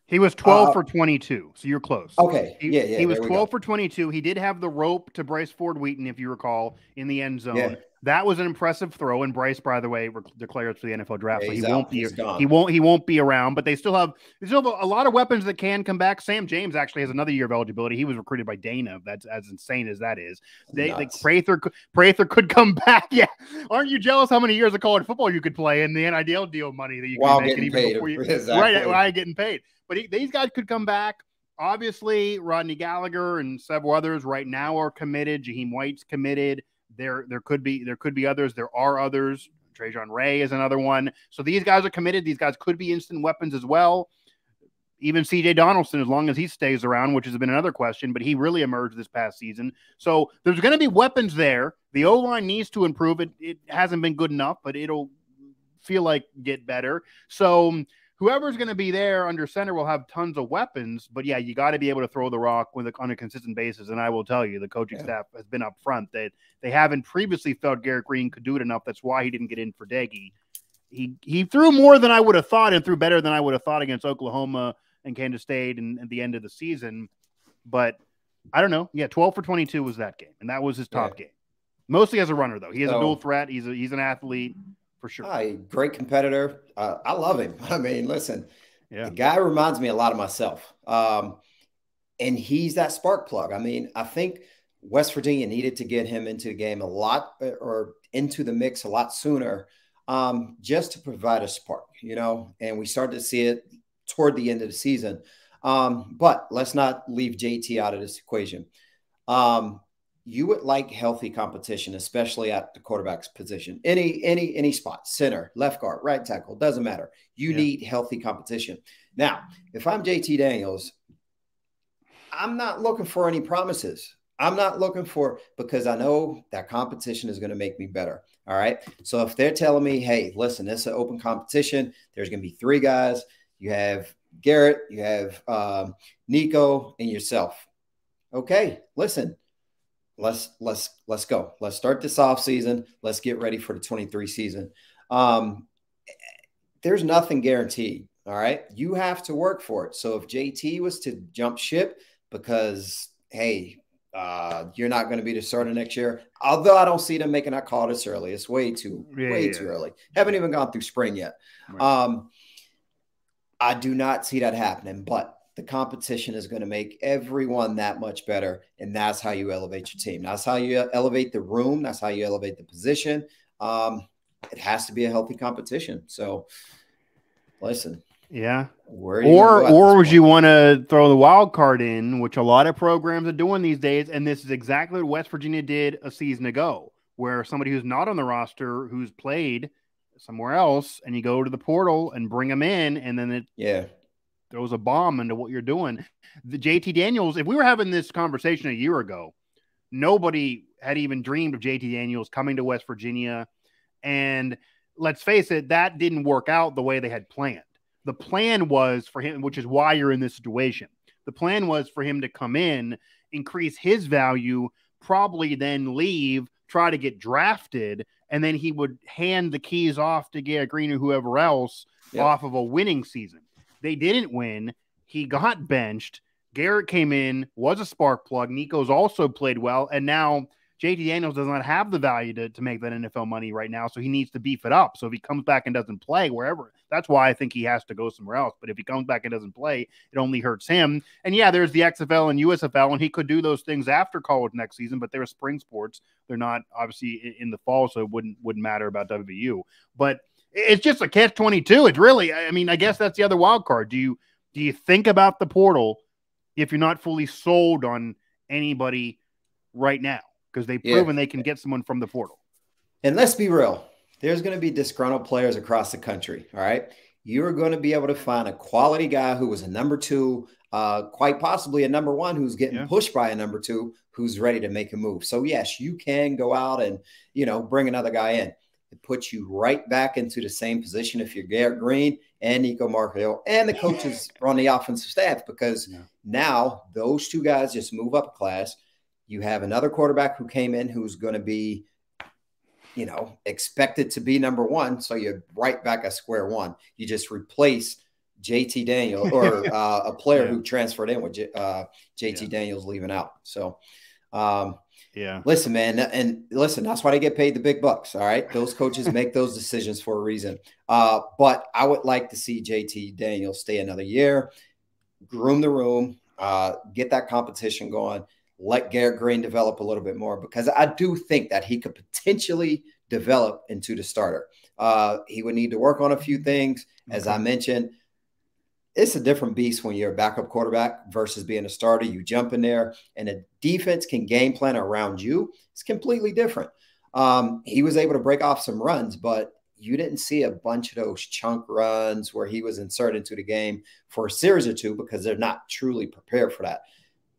He was 12 uh, for 22, so you're close. Okay. He, yeah, yeah. He was 12 for 22. He did have the rope to Bryce Ford Wheaton, if you recall, in the end zone. Yeah. That was an impressive throw, and Bryce, by the way, declares for the NFL draft, yeah, so he won't be he won't he won't be around. But they still have they still have a lot of weapons that can come back. Sam James actually has another year of eligibility. He was recruited by Dana. That's as insane as that is. They like Prather Prather could come *laughs* back. Yeah, aren't you jealous how many years of college football you could play in the NIL deal money that you can make even paid, before you *laughs* exactly. right while getting paid? But he, these guys could come back. Obviously, Rodney Gallagher and several others right now are committed. Jahiem White's committed. There, there could be there could be others. There are others. Trajan Ray is another one. So these guys are committed. These guys could be instant weapons as well. Even CJ Donaldson, as long as he stays around, which has been another question, but he really emerged this past season. So there's going to be weapons there. The O line needs to improve. It it hasn't been good enough, but it'll feel like get better. So whoever's going to be there under center will have tons of weapons. But yeah, you got to be able to throw the rock with a, on a consistent basis. And I will tell you, the coaching yeah. staff has been up front that they haven't previously felt Garrett Greene could do it enough. That's why he didn't get in for Doege. He he threw more than I would have thought and threw better than I would have thought against Oklahoma and Kansas State and at the end of the season. But I don't know. Yeah, 12 for 22 was that game, and that was his top yeah. game. Mostly as a runner, though. He has so, a dual threat. He's a, he's an athlete mm-hmm. For sure. Hi, great competitor. Uh, I love him. *laughs* I mean, listen, yeah. the guy reminds me a lot of myself. Um, and he's that spark plug. I mean, I think West Virginia needed to get him into the game a lot uh, or into the mix a lot sooner um, just to provide a spark, you know, and we started to see it toward the end of the season. Um, but let's not leave JT out of this equation. Um, you would like healthy competition, especially at the quarterback's position. Any any any spot, center, left guard, right tackle, doesn't matter. You yeah. need healthy competition. Now, if I'm JT Daniels, I'm not looking for any promises. I'm not looking for because I know that competition is going to make me better. All right. So if they're telling me, hey, listen, it's an open competition, there's going to be three guys. You have Garrett, you have um, Nico, and yourself. Okay, listen, let's let's let's go. Let's start this off season. Let's get ready for the 23 season. Um, there's nothing guaranteed. All right. You have to work for it. So if JT was to jump ship because, hey, uh, you're not going to be the starter next year. Although I don't see them making that call this early. It's way too, yeah, way yeah. too early. Haven't even gone through spring yet. Right. Um, I do not see that happening, but the competition is going to make everyone that much better. And that's how you elevate your team. That's how you elevate the room. That's how you elevate the position. Um, it has to be a healthy competition. So, listen, yeah. or or would you want to throw the wild card in, which a lot of programs are doing these days, and this is exactly what West Virginia did a season ago, where somebody who's not on the roster who's played somewhere else, and you go to the portal and bring them in, and then it yeah throws a bomb into what you're doing. The JT Daniels, if we were having this conversation a year ago, nobody had even dreamed of JT Daniels coming to West Virginia, and let's face it, that didn't work out the way they had planned the plan was for him, which is why you're in this situation. The plan was for him to come in, increase his value, probably then leave, try to get drafted, and then he would hand the keys off to Garrett Greene or whoever else yep. off of a winning season. They didn't win. He got benched. Garrett came in, was a spark plug. Nico's also played well, and now JT Daniels does not have the value to, to make that NFL money right now, so he needs to beef it up. So if he comes back and doesn't play wherever, that's why I think he has to go somewhere else. But if he comes back and doesn't play, it only hurts him. And yeah, there's the XFL and USFL, and he could do those things after college next season, but they're spring sports. They're not obviously in the fall, so it wouldn't wouldn't matter about WVU. But it's just a catch twenty two. It's really, I mean, I guess that's the other wild card. Do you do you think about the portal if you're not fully sold on anybody right now? because they've yeah. proven they can get someone from the portal. And let's be real, there's going to be disgruntled players across the country. All right. You're going to be able to find a quality guy who was a number two, uh, quite possibly a number one who's getting yeah. pushed by a number two who's ready to make a move. So, yes, you can go out and, you know, bring another guy in. It puts you right back into the same position if you're Garrett Greene and Nico Marchiol and the coaches *laughs* on the offensive staff because yeah. now those two guys just move up a class – you have another quarterback who came in who's going to be, you know, expected to be number one. So you're right back at square one. You just replace JT Daniel or *laughs* uh, a player yeah. who transferred in with J, uh, JT yeah. Daniels leaving out. So, um, yeah. Listen, man, and listen, that's why they get paid the big bucks. All right. Those coaches *laughs* make those decisions for a reason. Uh, but I would like to see JT Daniels stay another year, groom the room, uh, get that competition going, let Garrett Greene develop a little bit more because I do think that he could potentially develop into the starter. Uh, he would need to work on a few things. As I mentioned, it's a different beast when you're a backup quarterback versus being a starter. You jump in there, and a defense can game plan around you. It's completely different. Um, he was able to break off some runs, but you didn't see a bunch of those chunk runs where he was inserted into the game for a series or two because they're not truly prepared for that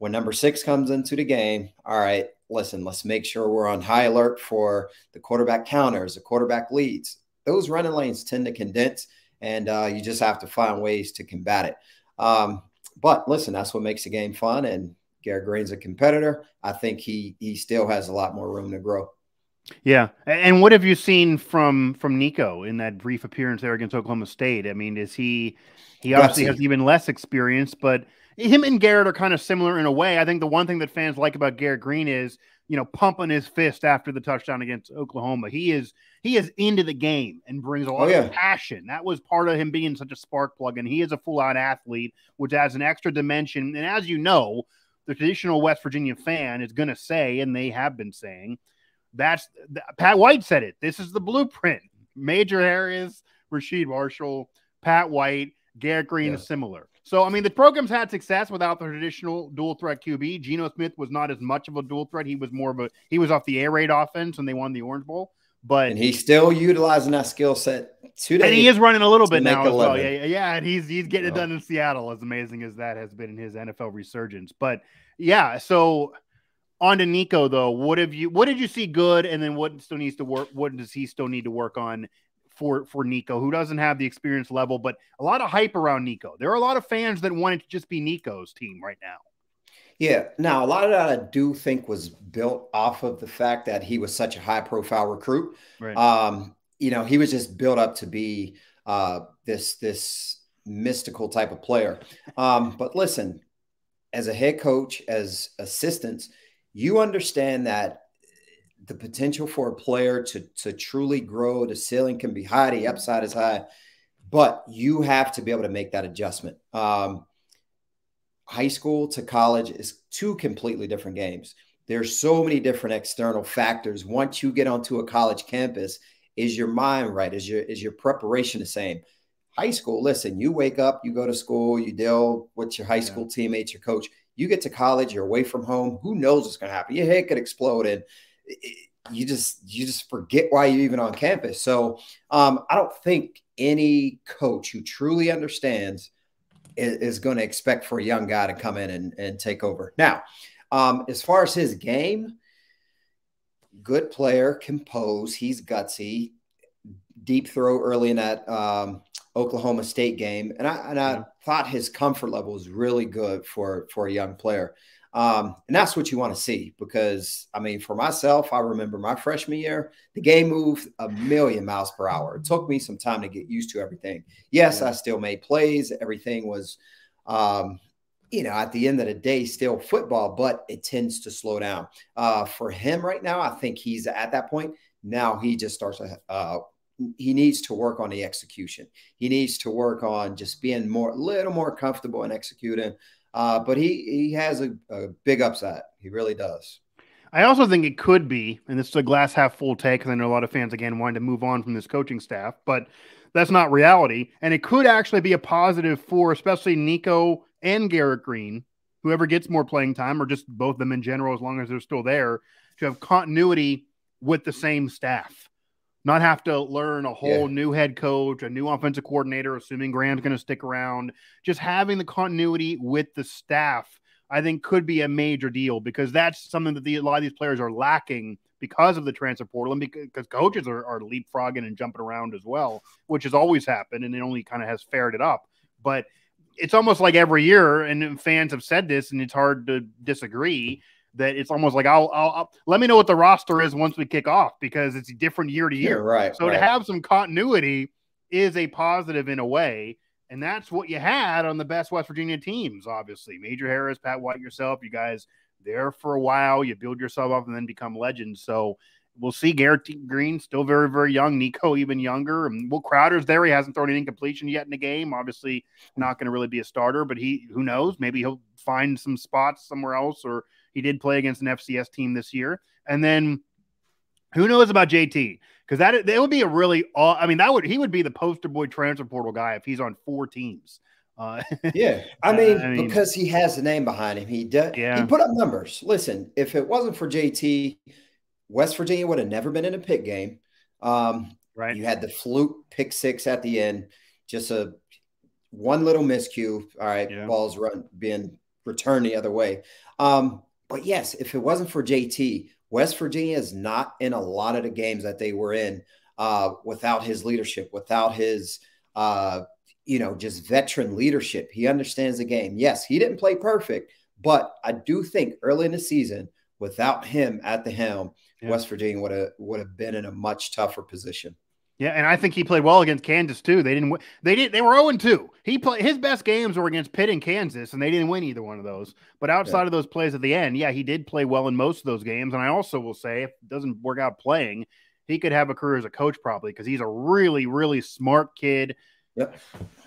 when number six comes into the game, all right, listen, let's make sure we're on high alert for the quarterback counters, the quarterback leads. Those running lanes tend to condense, and uh, you just have to find ways to combat it. Um, but listen, that's what makes the game fun. And Garrett Greene's a competitor. I think he he still has a lot more room to grow. Yeah, and what have you seen from from Nico in that brief appearance there against Oklahoma State? I mean, is he he obviously has even less experience, but him and Garrett are kind of similar in a way. I think the one thing that fans like about Garrett Greene is, you know, pumping his fist after the touchdown against Oklahoma. He is he is into the game and brings a oh, lot oh, yeah. of passion. That was part of him being such a spark plug, and he is a full out athlete, which adds an extra dimension. And as you know, the traditional West Virginia fan is going to say, and they have been saying, that's Pat White said it. This is the blueprint. Major Harris, Rasheed Marshall, Pat White, Garrett Greene yeah. is similar. So, I mean, the program's had success without the traditional dual threat QB. Geno Smith was not as much of a dual threat. He was more of a, he was off the air raid offense and they won the Orange Bowl. But and he's still utilizing that skill set today. and he is running a little bit now as well. Yeah, yeah, and he's he's getting it done in Seattle. As amazing as that has been in his NFL resurgence, but yeah. So on to Nico though. What have you? What did you see good, and then what still needs to work? What does he still need to work on for for Nico, who doesn't have the experience level, but a lot of hype around Nico. There are a lot of fans that want it to just be Nico's team right now. Yeah. Now, a lot of that I do think was built off of the fact that he was such a high profile recruit. Right. Um, you know, he was just built up to be uh, this this mystical type of player. Um, but listen, as a head coach, as assistants, you understand that the potential for a player to to truly grow, the ceiling can be high, the upside is high, but you have to be able to make that adjustment. Um, high school to college is two completely different games. There's so many different external factors. Once you get onto a college campus, is your mind right? Is your is your preparation the same? High school, listen, you wake up, you go to school, you deal with your high yeah. school teammates, your coach. You get to college, you're away from home. Who knows what's going to happen? Your head could explode, and you just you just forget why you're even on campus. So um, I don't think any coach who truly understands is, is going to expect for a young guy to come in and, and take over. Now, um, as far as his game, good player, compose. He's gutsy. Deep throw early in that um, Oklahoma State game, and I and I thought his comfort level was really good for for a young player. Um, and that's what you want to see because, I mean, for myself, I remember my freshman year, the game moved a million miles per hour. It took me some time to get used to everything. Yes. I still made plays. Everything was, um, you know, at the end of the day, still football, but it tends to slow down. Uh, for him right now, I think he's at that point. Now he just starts to, uh, he needs to work on the execution. He needs to work on just being more, a little more comfortable in executing. Uh, but he he has a, a big upside. He really does. I also think it could be, and this is a glass half full take, because I know a lot of fans again wanted to move on from this coaching staff, but that's not reality. And it could actually be a positive for especially Nico and Garrett Greene, whoever gets more playing time, or just both of them in general, as long as they're still there, to have continuity with the same staff not have to learn a whole yeah. new head coach, a new offensive coordinator, assuming Graham's going to stick around. Just having the continuity with the staff, I think, could be a major deal because that's something that the, a lot of these players are lacking because of the transfer portal and because, coaches are, are leapfrogging and jumping around as well, which has always happened and it only kind of has fared it up. But it's almost like every year, and fans have said this, and it's hard to disagree that it's almost like I'll, I'll, I'll, let me know what the roster is once we kick off because it's different year to year. Yeah, right. So right. to have some continuity is a positive in a way. And that's what you had on the best West Virginia teams, obviously. Major Harris, Pat White, yourself, you guys there for a while. You build yourself up and then become legends. So we'll see Garrett Greene still very, very young. Nico even younger. And Will Crowder's there. He hasn't thrown an incompletion yet in the game. Obviously, not going to really be a starter, but he who knows? Maybe he'll find some spots somewhere else or – he did play against an FCS team this year. And then who knows about JT? Because that it would be a really, I mean, that would he would be the poster boy transfer portal guy if he's on four teams. Uh, *laughs* yeah, I mean, I mean, because he has the name behind him, he does. Yeah. He put up numbers. Listen, if it wasn't for JT, West Virginia would have never been in a pick game. Um, right. You had the fluke pick six at the end, just a one little miscue. All right, yeah. balls run being returned the other way. Um, but yes, if it wasn't for JT, West Virginia is not in a lot of the games that they were in uh, without his leadership, without his, uh, you know, just veteran leadership. He understands the game. Yes, he didn't play perfect, but I do think early in the season, without him at the helm, yeah. West Virginia would have would have been in a much tougher position. Yeah, and I think he played well against Kansas too. They didn't. They did. They were zero oh two. He played his best games were against Pitt and Kansas, and they didn't win either one of those. But outside yeah. of those plays at the end, yeah, he did play well in most of those games. And I also will say, if it doesn't work out playing, he could have a career as a coach probably because he's a really, really smart kid. Yep.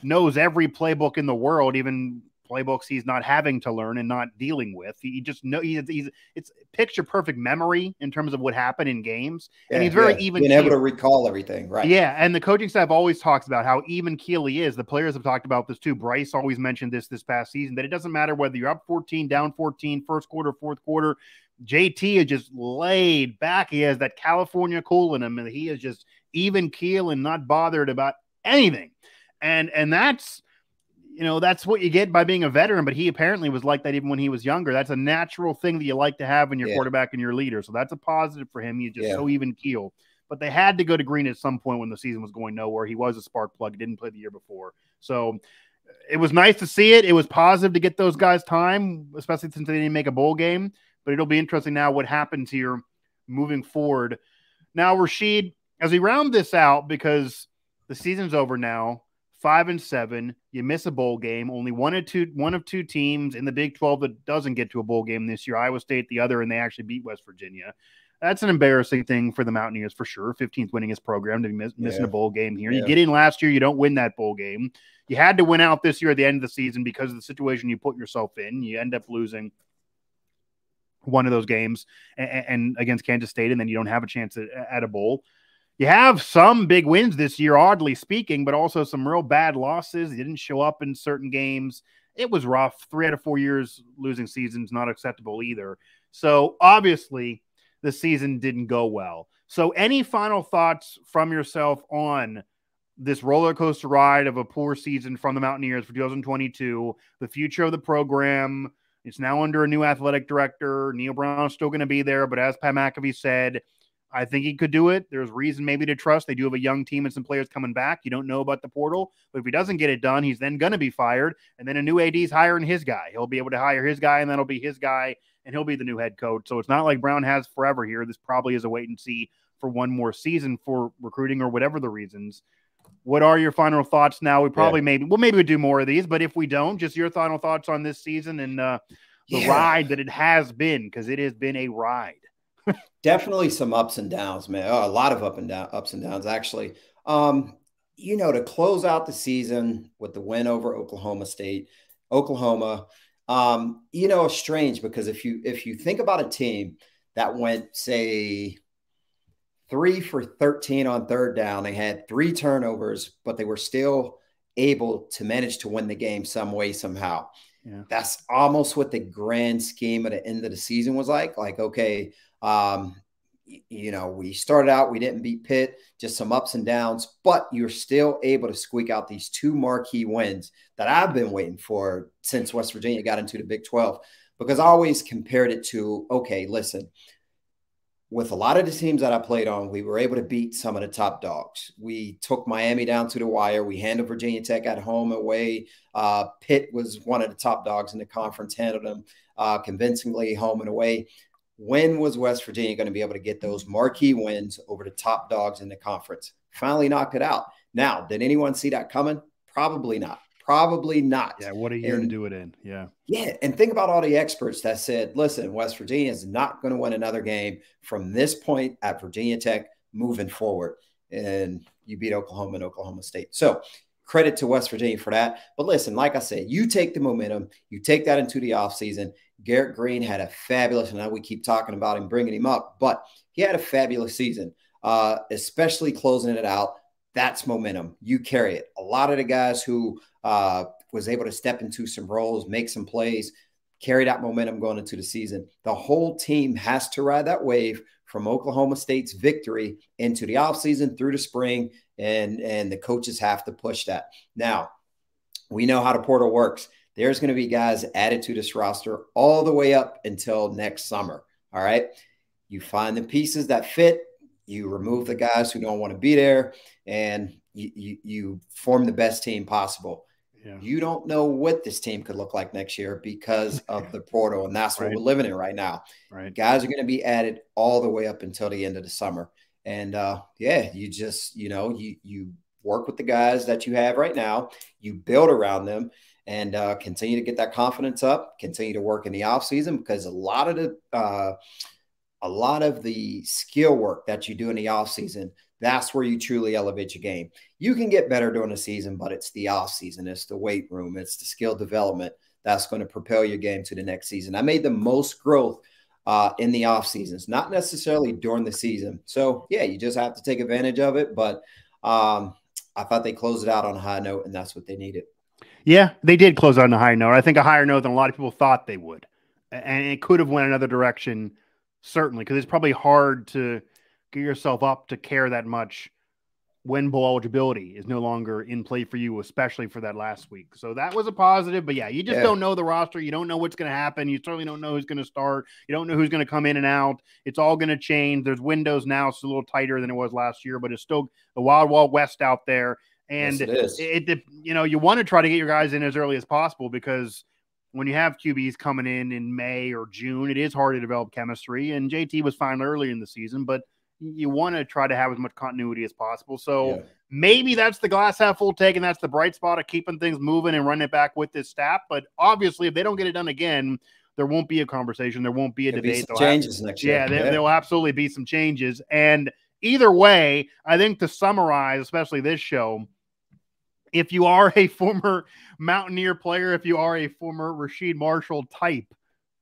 Knows every playbook in the world, even playbooks he's not having to learn and not dealing with. He just know he's, he's it's picture perfect memory in terms of what happened in games, yeah, and he's very yeah. even. Being able to recall everything, right? Yeah, and the coaching staff always talks about how even keel he is. The players have talked about this too. Bryce always mentioned this this past season that it doesn't matter whether you're up 14, down 14, first quarter, fourth quarter. JT is just laid back. He has that California cool in him, and he is just even keel and not bothered about anything. And and that's you know, that's what you get by being a veteran, but he apparently was like that even when he was younger. That's a natural thing that you like to have in your yeah. quarterback and your leader. So that's a positive for him. He's just yeah. so even keel. But they had to go to Greene at some point when the season was going nowhere. He was a spark plug. He didn't play the year before. So uh, it was nice to see it. It was positive to get those guys time, especially since they didn't make a bowl game. But it'll be interesting now what happens here moving forward. Now, Rasheed, as we round this out, because the season's over now, five and seven, you miss a bowl game. Only one of two, one of two teams in the Big Twelve that doesn't get to a bowl game this year. Iowa State, the other, and they actually beat West Virginia. That's an embarrassing thing for the Mountaineers for sure. 15th winningest program to be miss, missing yeah. a bowl game here. Yeah. You get in last year, you don't win that bowl game. You had to win out this year at the end of the season because of the situation you put yourself in. You end up losing one of those games and, and against Kansas State, and then you don't have a chance at, at a bowl. You have some big wins this year, oddly speaking, but also some real bad losses. You didn't show up in certain games. It was rough. Three out of four years losing seasons not acceptable either. So obviously, the season didn't go well. So, any final thoughts from yourself on this roller coaster ride of a poor season from the Mountaineers for 2022, the future of the program? It's now under a new athletic director. Neal Brown is still going to be there, but as Pat McAfee said, I think he could do it. There's reason maybe to trust. They do have a young team and some players coming back. You don't know about the portal, but if he doesn't get it done, he's then going to be fired. And then a new AD is hiring his guy. He'll be able to hire his guy, and that'll be his guy and he'll be the new head coach. So it's not like Brown has forever here. This probably is a wait and see for one more season for recruiting or whatever the reasons. What are your final thoughts now? We probably yeah. maybe well maybe we do more of these, but if we don't, just your final thoughts on this season and uh, the yeah. ride that it has been because it has been a ride. Definitely some ups and downs, man. Oh, a lot of up and down ups and downs actually. Um, you know, to close out the season with the win over Oklahoma State, Oklahoma um, you know, it's strange because if you if you think about a team that went, say, three for 13 on third down, they had three turnovers, but they were still able to manage to win the game some way, somehow. Yeah. That's almost what the grand scheme at the end of the season was like. Like, okay, um, you know, we started out, we didn't beat Pitt, just some ups and downs, but you're still able to squeak out these two marquee wins that I've been waiting for since West Virginia got into the Big 12. Because I always compared it to, okay, listen, with a lot of the teams that I played on, we were able to beat some of the top dogs. We took Miami down to the wire. We handled Virginia Tech at home away. Uh, Pitt was one of the top dogs in the conference, handled them uh, convincingly home and away when was West Virginia going to be able to get those marquee wins over the top dogs in the conference? Finally knocked it out. Now, did anyone see that coming? Probably not. Probably not. Yeah, what a year and, to do it in. Yeah. Yeah. And think about all the experts that said, listen, West Virginia is not going to win another game from this point at Virginia Tech moving forward. And you beat Oklahoma and Oklahoma State. So credit to West Virginia for that. But listen, like I said, you take the momentum, you take that into the offseason, Garrett Greene had a fabulous, and we keep talking about him, bringing him up, but he had a fabulous season, uh, especially closing it out. That's momentum. You carry it. A lot of the guys who uh, was able to step into some roles, make some plays, carry that momentum going into the season. The whole team has to ride that wave from Oklahoma State's victory into the offseason through the spring, and and the coaches have to push that. Now, we know how the portal works there's going to be guys added to this roster all the way up until next summer. All right. You find the pieces that fit, you remove the guys who don't want to be there, and you, you, you form the best team possible. Yeah. You don't know what this team could look like next year because *laughs* of the portal, and that's what right. we're living in right now. Right. Guys are going to be added all the way up until the end of the summer. And uh, yeah, you just, you know, you you work with the guys that you have right now, you build around them, and uh, continue to get that confidence up, continue to work in the off season because a lot of the uh, a lot of the skill work that you do in the off season, that's where you truly elevate your game. You can get better during the season, but it's the off season, it's the weight room, it's the skill development that's going to propel your game to the next season. I made the most growth uh, in the off seasons, not necessarily during the season. So yeah, you just have to take advantage of it. But um, I thought they closed it out on a high note, and that's what they needed. Yeah, they did close on a high note. I think a higher note than a lot of people thought they would, and it could have went another direction, certainly, because it's probably hard to get yourself up to care that much when bowl eligibility is no longer in play for you, especially for that last week. So that was a positive. But yeah, you just yeah. don't know the roster. You don't know what's going to happen. You certainly don't know who's going to start. You don't know who's going to come in and out. It's all going to change. There's windows now. It's a little tighter than it was last year, but it's still the wild, wild west out there. And yes, it, it, you know, you want to try to get your guys in as early as possible because when you have QBs coming in in May or June, it is hard to develop chemistry. And JT was fine early in the season, but you want to try to have as much continuity as possible. So yeah. maybe that's the glass half full take, and that's the bright spot of keeping things moving and running it back with this staff. But obviously, if they don't get it done again, there won't be a conversation. There won't be a There'll debate. Be changes have, next year. Yeah, there, will absolutely be some changes. And either way, I think to summarize, especially this show, if you are a *laughs* former Mountaineer player, if you are a former Rasheed Marshall type,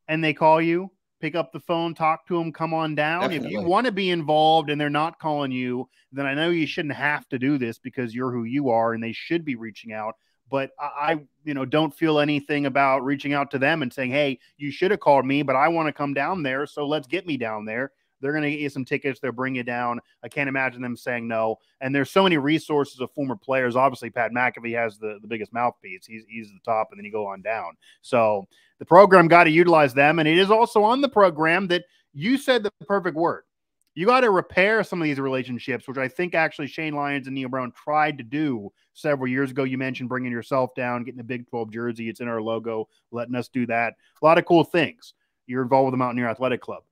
and they call you, pick up the phone, talk to them, come on down. Definitely. If you want to be involved and they're not calling you, then I know you shouldn't have to do this because you're who you are and they should be reaching out. But I, you know, don't feel anything about reaching out to them and saying, "Hey, you should have called me, but I want to come down there, so let's get me down there." They're going to get you some tickets. They'll bring you down. I can't imagine them saying no. And there's so many resources of former players. Obviously, Pat McAfee has the, the biggest mouthpiece. He's, he's the top, and then you go on down. So the program got to utilize them. And it is also on the program that you said the perfect word. You got to repair some of these relationships, which I think actually Shane Lyons and Neal Brown tried to do several years ago. You mentioned bringing yourself down, getting the Big 12 jersey. It's in our logo, letting us do that. A lot of cool things. You're involved with the Mountaineer Athletic Club.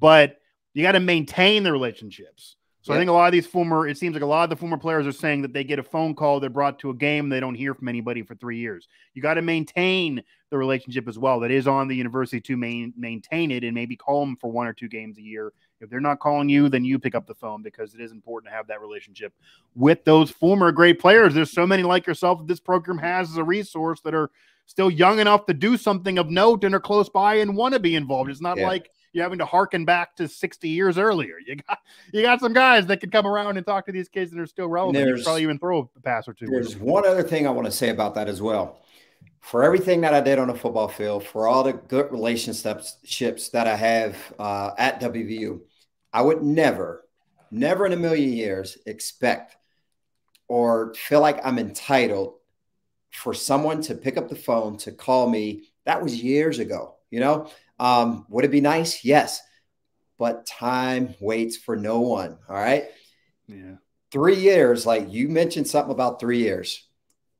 But you got to maintain the relationships. So I think a lot of these former, it seems like a lot of the former players are saying that they get a phone call, they're brought to a game, they don't hear from anybody for three years. You got to maintain the relationship as well. That is on the university to main, maintain it and maybe call them for one or two games a year. If they're not calling you, then you pick up the phone because it is important to have that relationship with those former great players. There's so many like yourself that this program has as a resource that are still young enough to do something of note and are close by and want to be involved. It's not yeah. like you're having to harken back to 60 years earlier. You got you got some guys that can come around and talk to these kids that are still relevant. There's, probably even throw a pass or two. There's one other thing I want to say about that as well. For everything that I did on the football field, for all the good relationships that I have uh, at WVU, I would never, never in a million years expect or feel like I'm entitled for someone to pick up the phone to call me. That was years ago. You know, um, would it be nice? Yes. But time waits for no one. All right. Yeah. Three years, like you mentioned something about three years.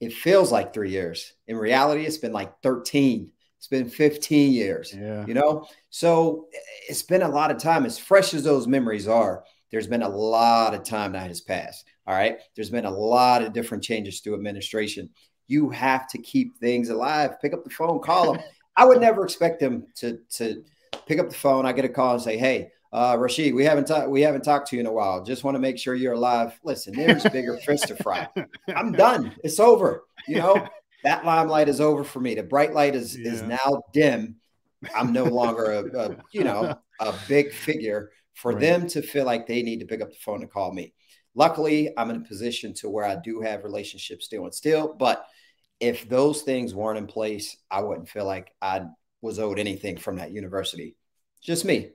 It feels like three years. In reality, it's been like 13. It's been 15 years. Yeah. You know? So it's been a lot of time. As fresh as those memories are, there's been a lot of time that has passed. All right. There's been a lot of different changes through administration. You have to keep things alive. Pick up the phone, call them. *laughs* I would never expect them to to pick up the phone. I get a call and say, "Hey, uh, Rasheed, we haven't talked we haven't talked to you in a while. Just want to make sure you're alive. Listen, there's bigger fish to fry. *laughs* I'm done. It's over. You know *laughs* that limelight is over for me. The bright light is yeah. is now dim. I'm no longer a, a you know *laughs* a big figure for right. them to feel like they need to pick up the phone and call me. Luckily, I'm in a position to where I do have relationships still and still, but if those things weren't in place, I wouldn't feel like I was owed anything from that university. Just me.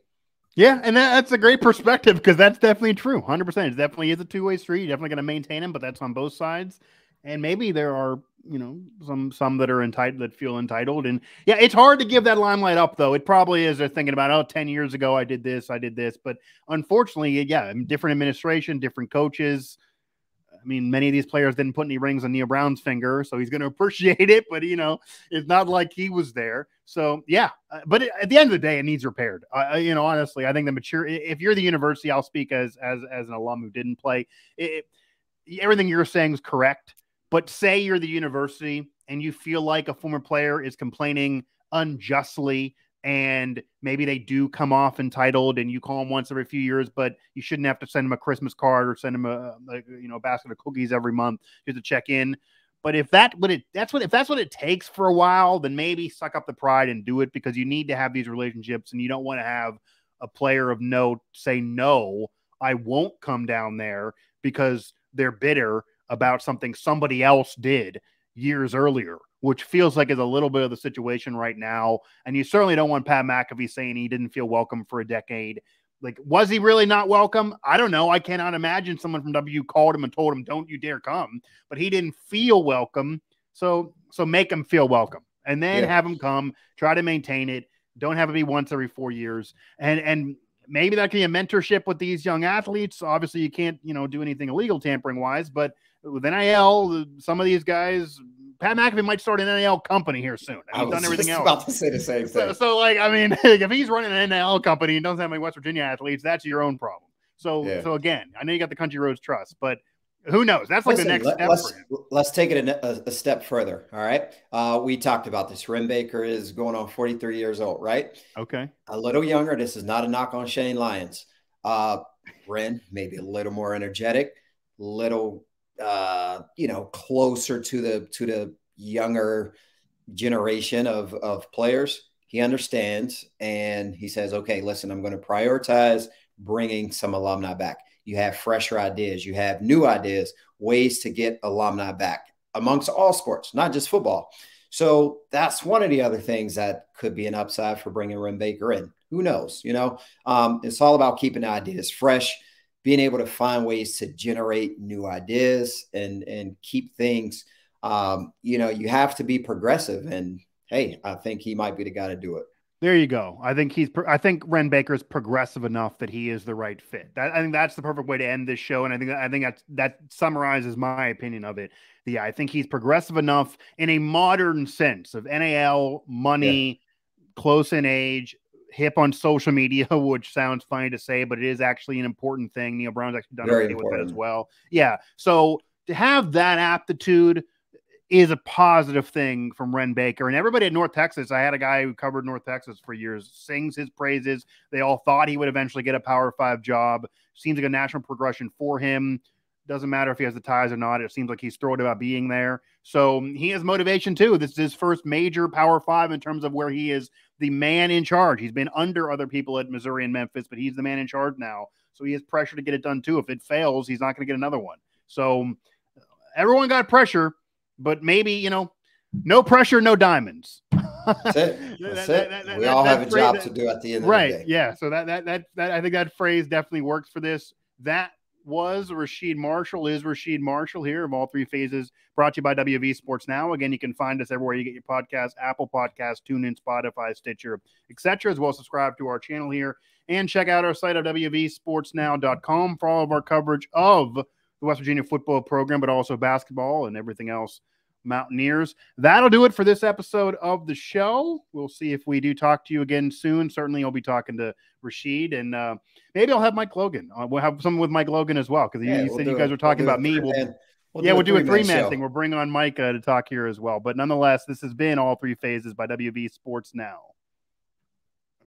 Yeah, and that, that's a great perspective because that's definitely true. 100%. It definitely is a two way street. You're definitely going to maintain them, but that's on both sides. And maybe there are, you know, some some that are entitled that feel entitled. And yeah, it's hard to give that limelight up though. It probably is. They're thinking about, oh, 10 years ago I did this, I did this. But unfortunately, yeah, different administration, different coaches, I mean, many of these players didn't put any rings on Neal Brown's finger, so he's going *laughs* to appreciate it. But you know, it's not like he was there. So yeah, uh, but at the end of the day, it needs repaired. You know, honestly, I think the mature. If you're the university, I'll speak as as as an alum who didn't play. It, everything you're saying is correct. But say you're the university and you feel like a former player is complaining unjustly and maybe they do come off entitled and you call them once every few years but you shouldn't have to send them a christmas card or send them a, a you know a basket of cookies every month just to check in. But if that what it that's what if that's what it takes for a while then maybe suck up the pride and do it because you need to have these relationships and you don't want to have a player of note say no i won't come down there because they're bitter about something somebody else did years earlier which feels like is a little bit of the situation right now. And you certainly don't want Pat McAfee saying he didn't feel welcome for a decade. Like, was he really not welcome? I don't know. I cannot imagine someone from W called him and told him, "Don't you dare come." But he didn't feel welcome, so so make him feel welcome, and then yeah. have him come. Try to maintain it. Don't have it be once every four years, and and maybe that can be a mentorship with these young athletes. Obviously, you can't you know do anything illegal tampering wise, but with NIL, some of these guys Pat McAfee might start an NIL company here soon. He's done everything else. About to say the same thing. So, so, like, I mean, *laughs* if he's running an NIL company and doesn't have any West Virginia athletes, that's your own problem. So, yeah. so again, I know you got the Country Roads Trust, but who knows? That's like Listen, the next let, step. Let's, let's take it a, a, step further. All right. Uh, we talked about this. Wren Baker is going on 43 years old, right? Okay. A little younger. This is not a knock on Shane Lyons. Uh, Wren, maybe a little more energetic, little uh, you know, closer to the to the younger generation of of players. He understands and he says, "Okay, listen, I'm going to prioritize bringing some alumni back. You have fresher ideas, you have new ideas, ways to get alumni back amongst all sports, not just football." So that's one of the other things that could be an upside for bringing Wren Baker in. Who knows? You know, um, it's all about keeping ideas fresh being able to find ways to generate new ideas and and keep things um, you know you have to be progressive and hey i think he might be the guy to do it there you go. I think he's. I think Wren Baker is progressive enough that he is the right fit. That, I think that's the perfect way to end this show, and I think I think that that summarizes my opinion of it. Yeah, I think he's progressive enough in a modern sense of nal money, yeah. close in age, hip on social media, *laughs* which sounds funny to say, but it is actually an important thing. Neal Brown's actually done Very with it as well. Yeah. So to have that aptitude is a positive thing from Wren Baker. And everybody at North Texas, I had a guy who covered North Texas for years, sings his praises. They all thought he would eventually get a Power Five job. Seems like a national progression for him. Doesn't matter if he has the ties or not. It seems like he's thrilled about being there. So he has motivation too. This is his first major Power Five in terms of where he is the man in charge. He's been under other people at Missouri and Memphis, but he's the man in charge now. So he has pressure to get it done too. If it fails, he's not going to get another one. So everyone got pressure, but maybe, you know, no pressure, no diamonds. That's it. *laughs* That's that, it. That, we all have a job to do at the end right, the day. Yeah. So that, that, that, that, I think that phrase definitely works for this. That was Rasheed Marshall, is Rasheed Marshall here of all three phases, brought to you by WV Sports Now. Again, you can find us everywhere you get your podcast, Apple Podcasts, TuneIn, Spotify, Stitcher, etc. As well, subscribe to our channel here and check out our site at WVSportsNow.com for all of our coverage of the West Virginia football program, but also basketball and everything else Mountaineers. That'll do it for this episode of the show. We'll see if we do talk to you again soon. Certainly, I'll be talking to Rasheed, and uh, maybe I'll have Mike Logan. Uh, we'll have someone with Mike Logan as well because yeah, you, we'll said you guys were talking we'll about me. We'll, we'll, yeah, we'll do a three man thing. We'll bring on Mike uh, to talk here as well. But nonetheless, this has been all three phases by WV Sports Now.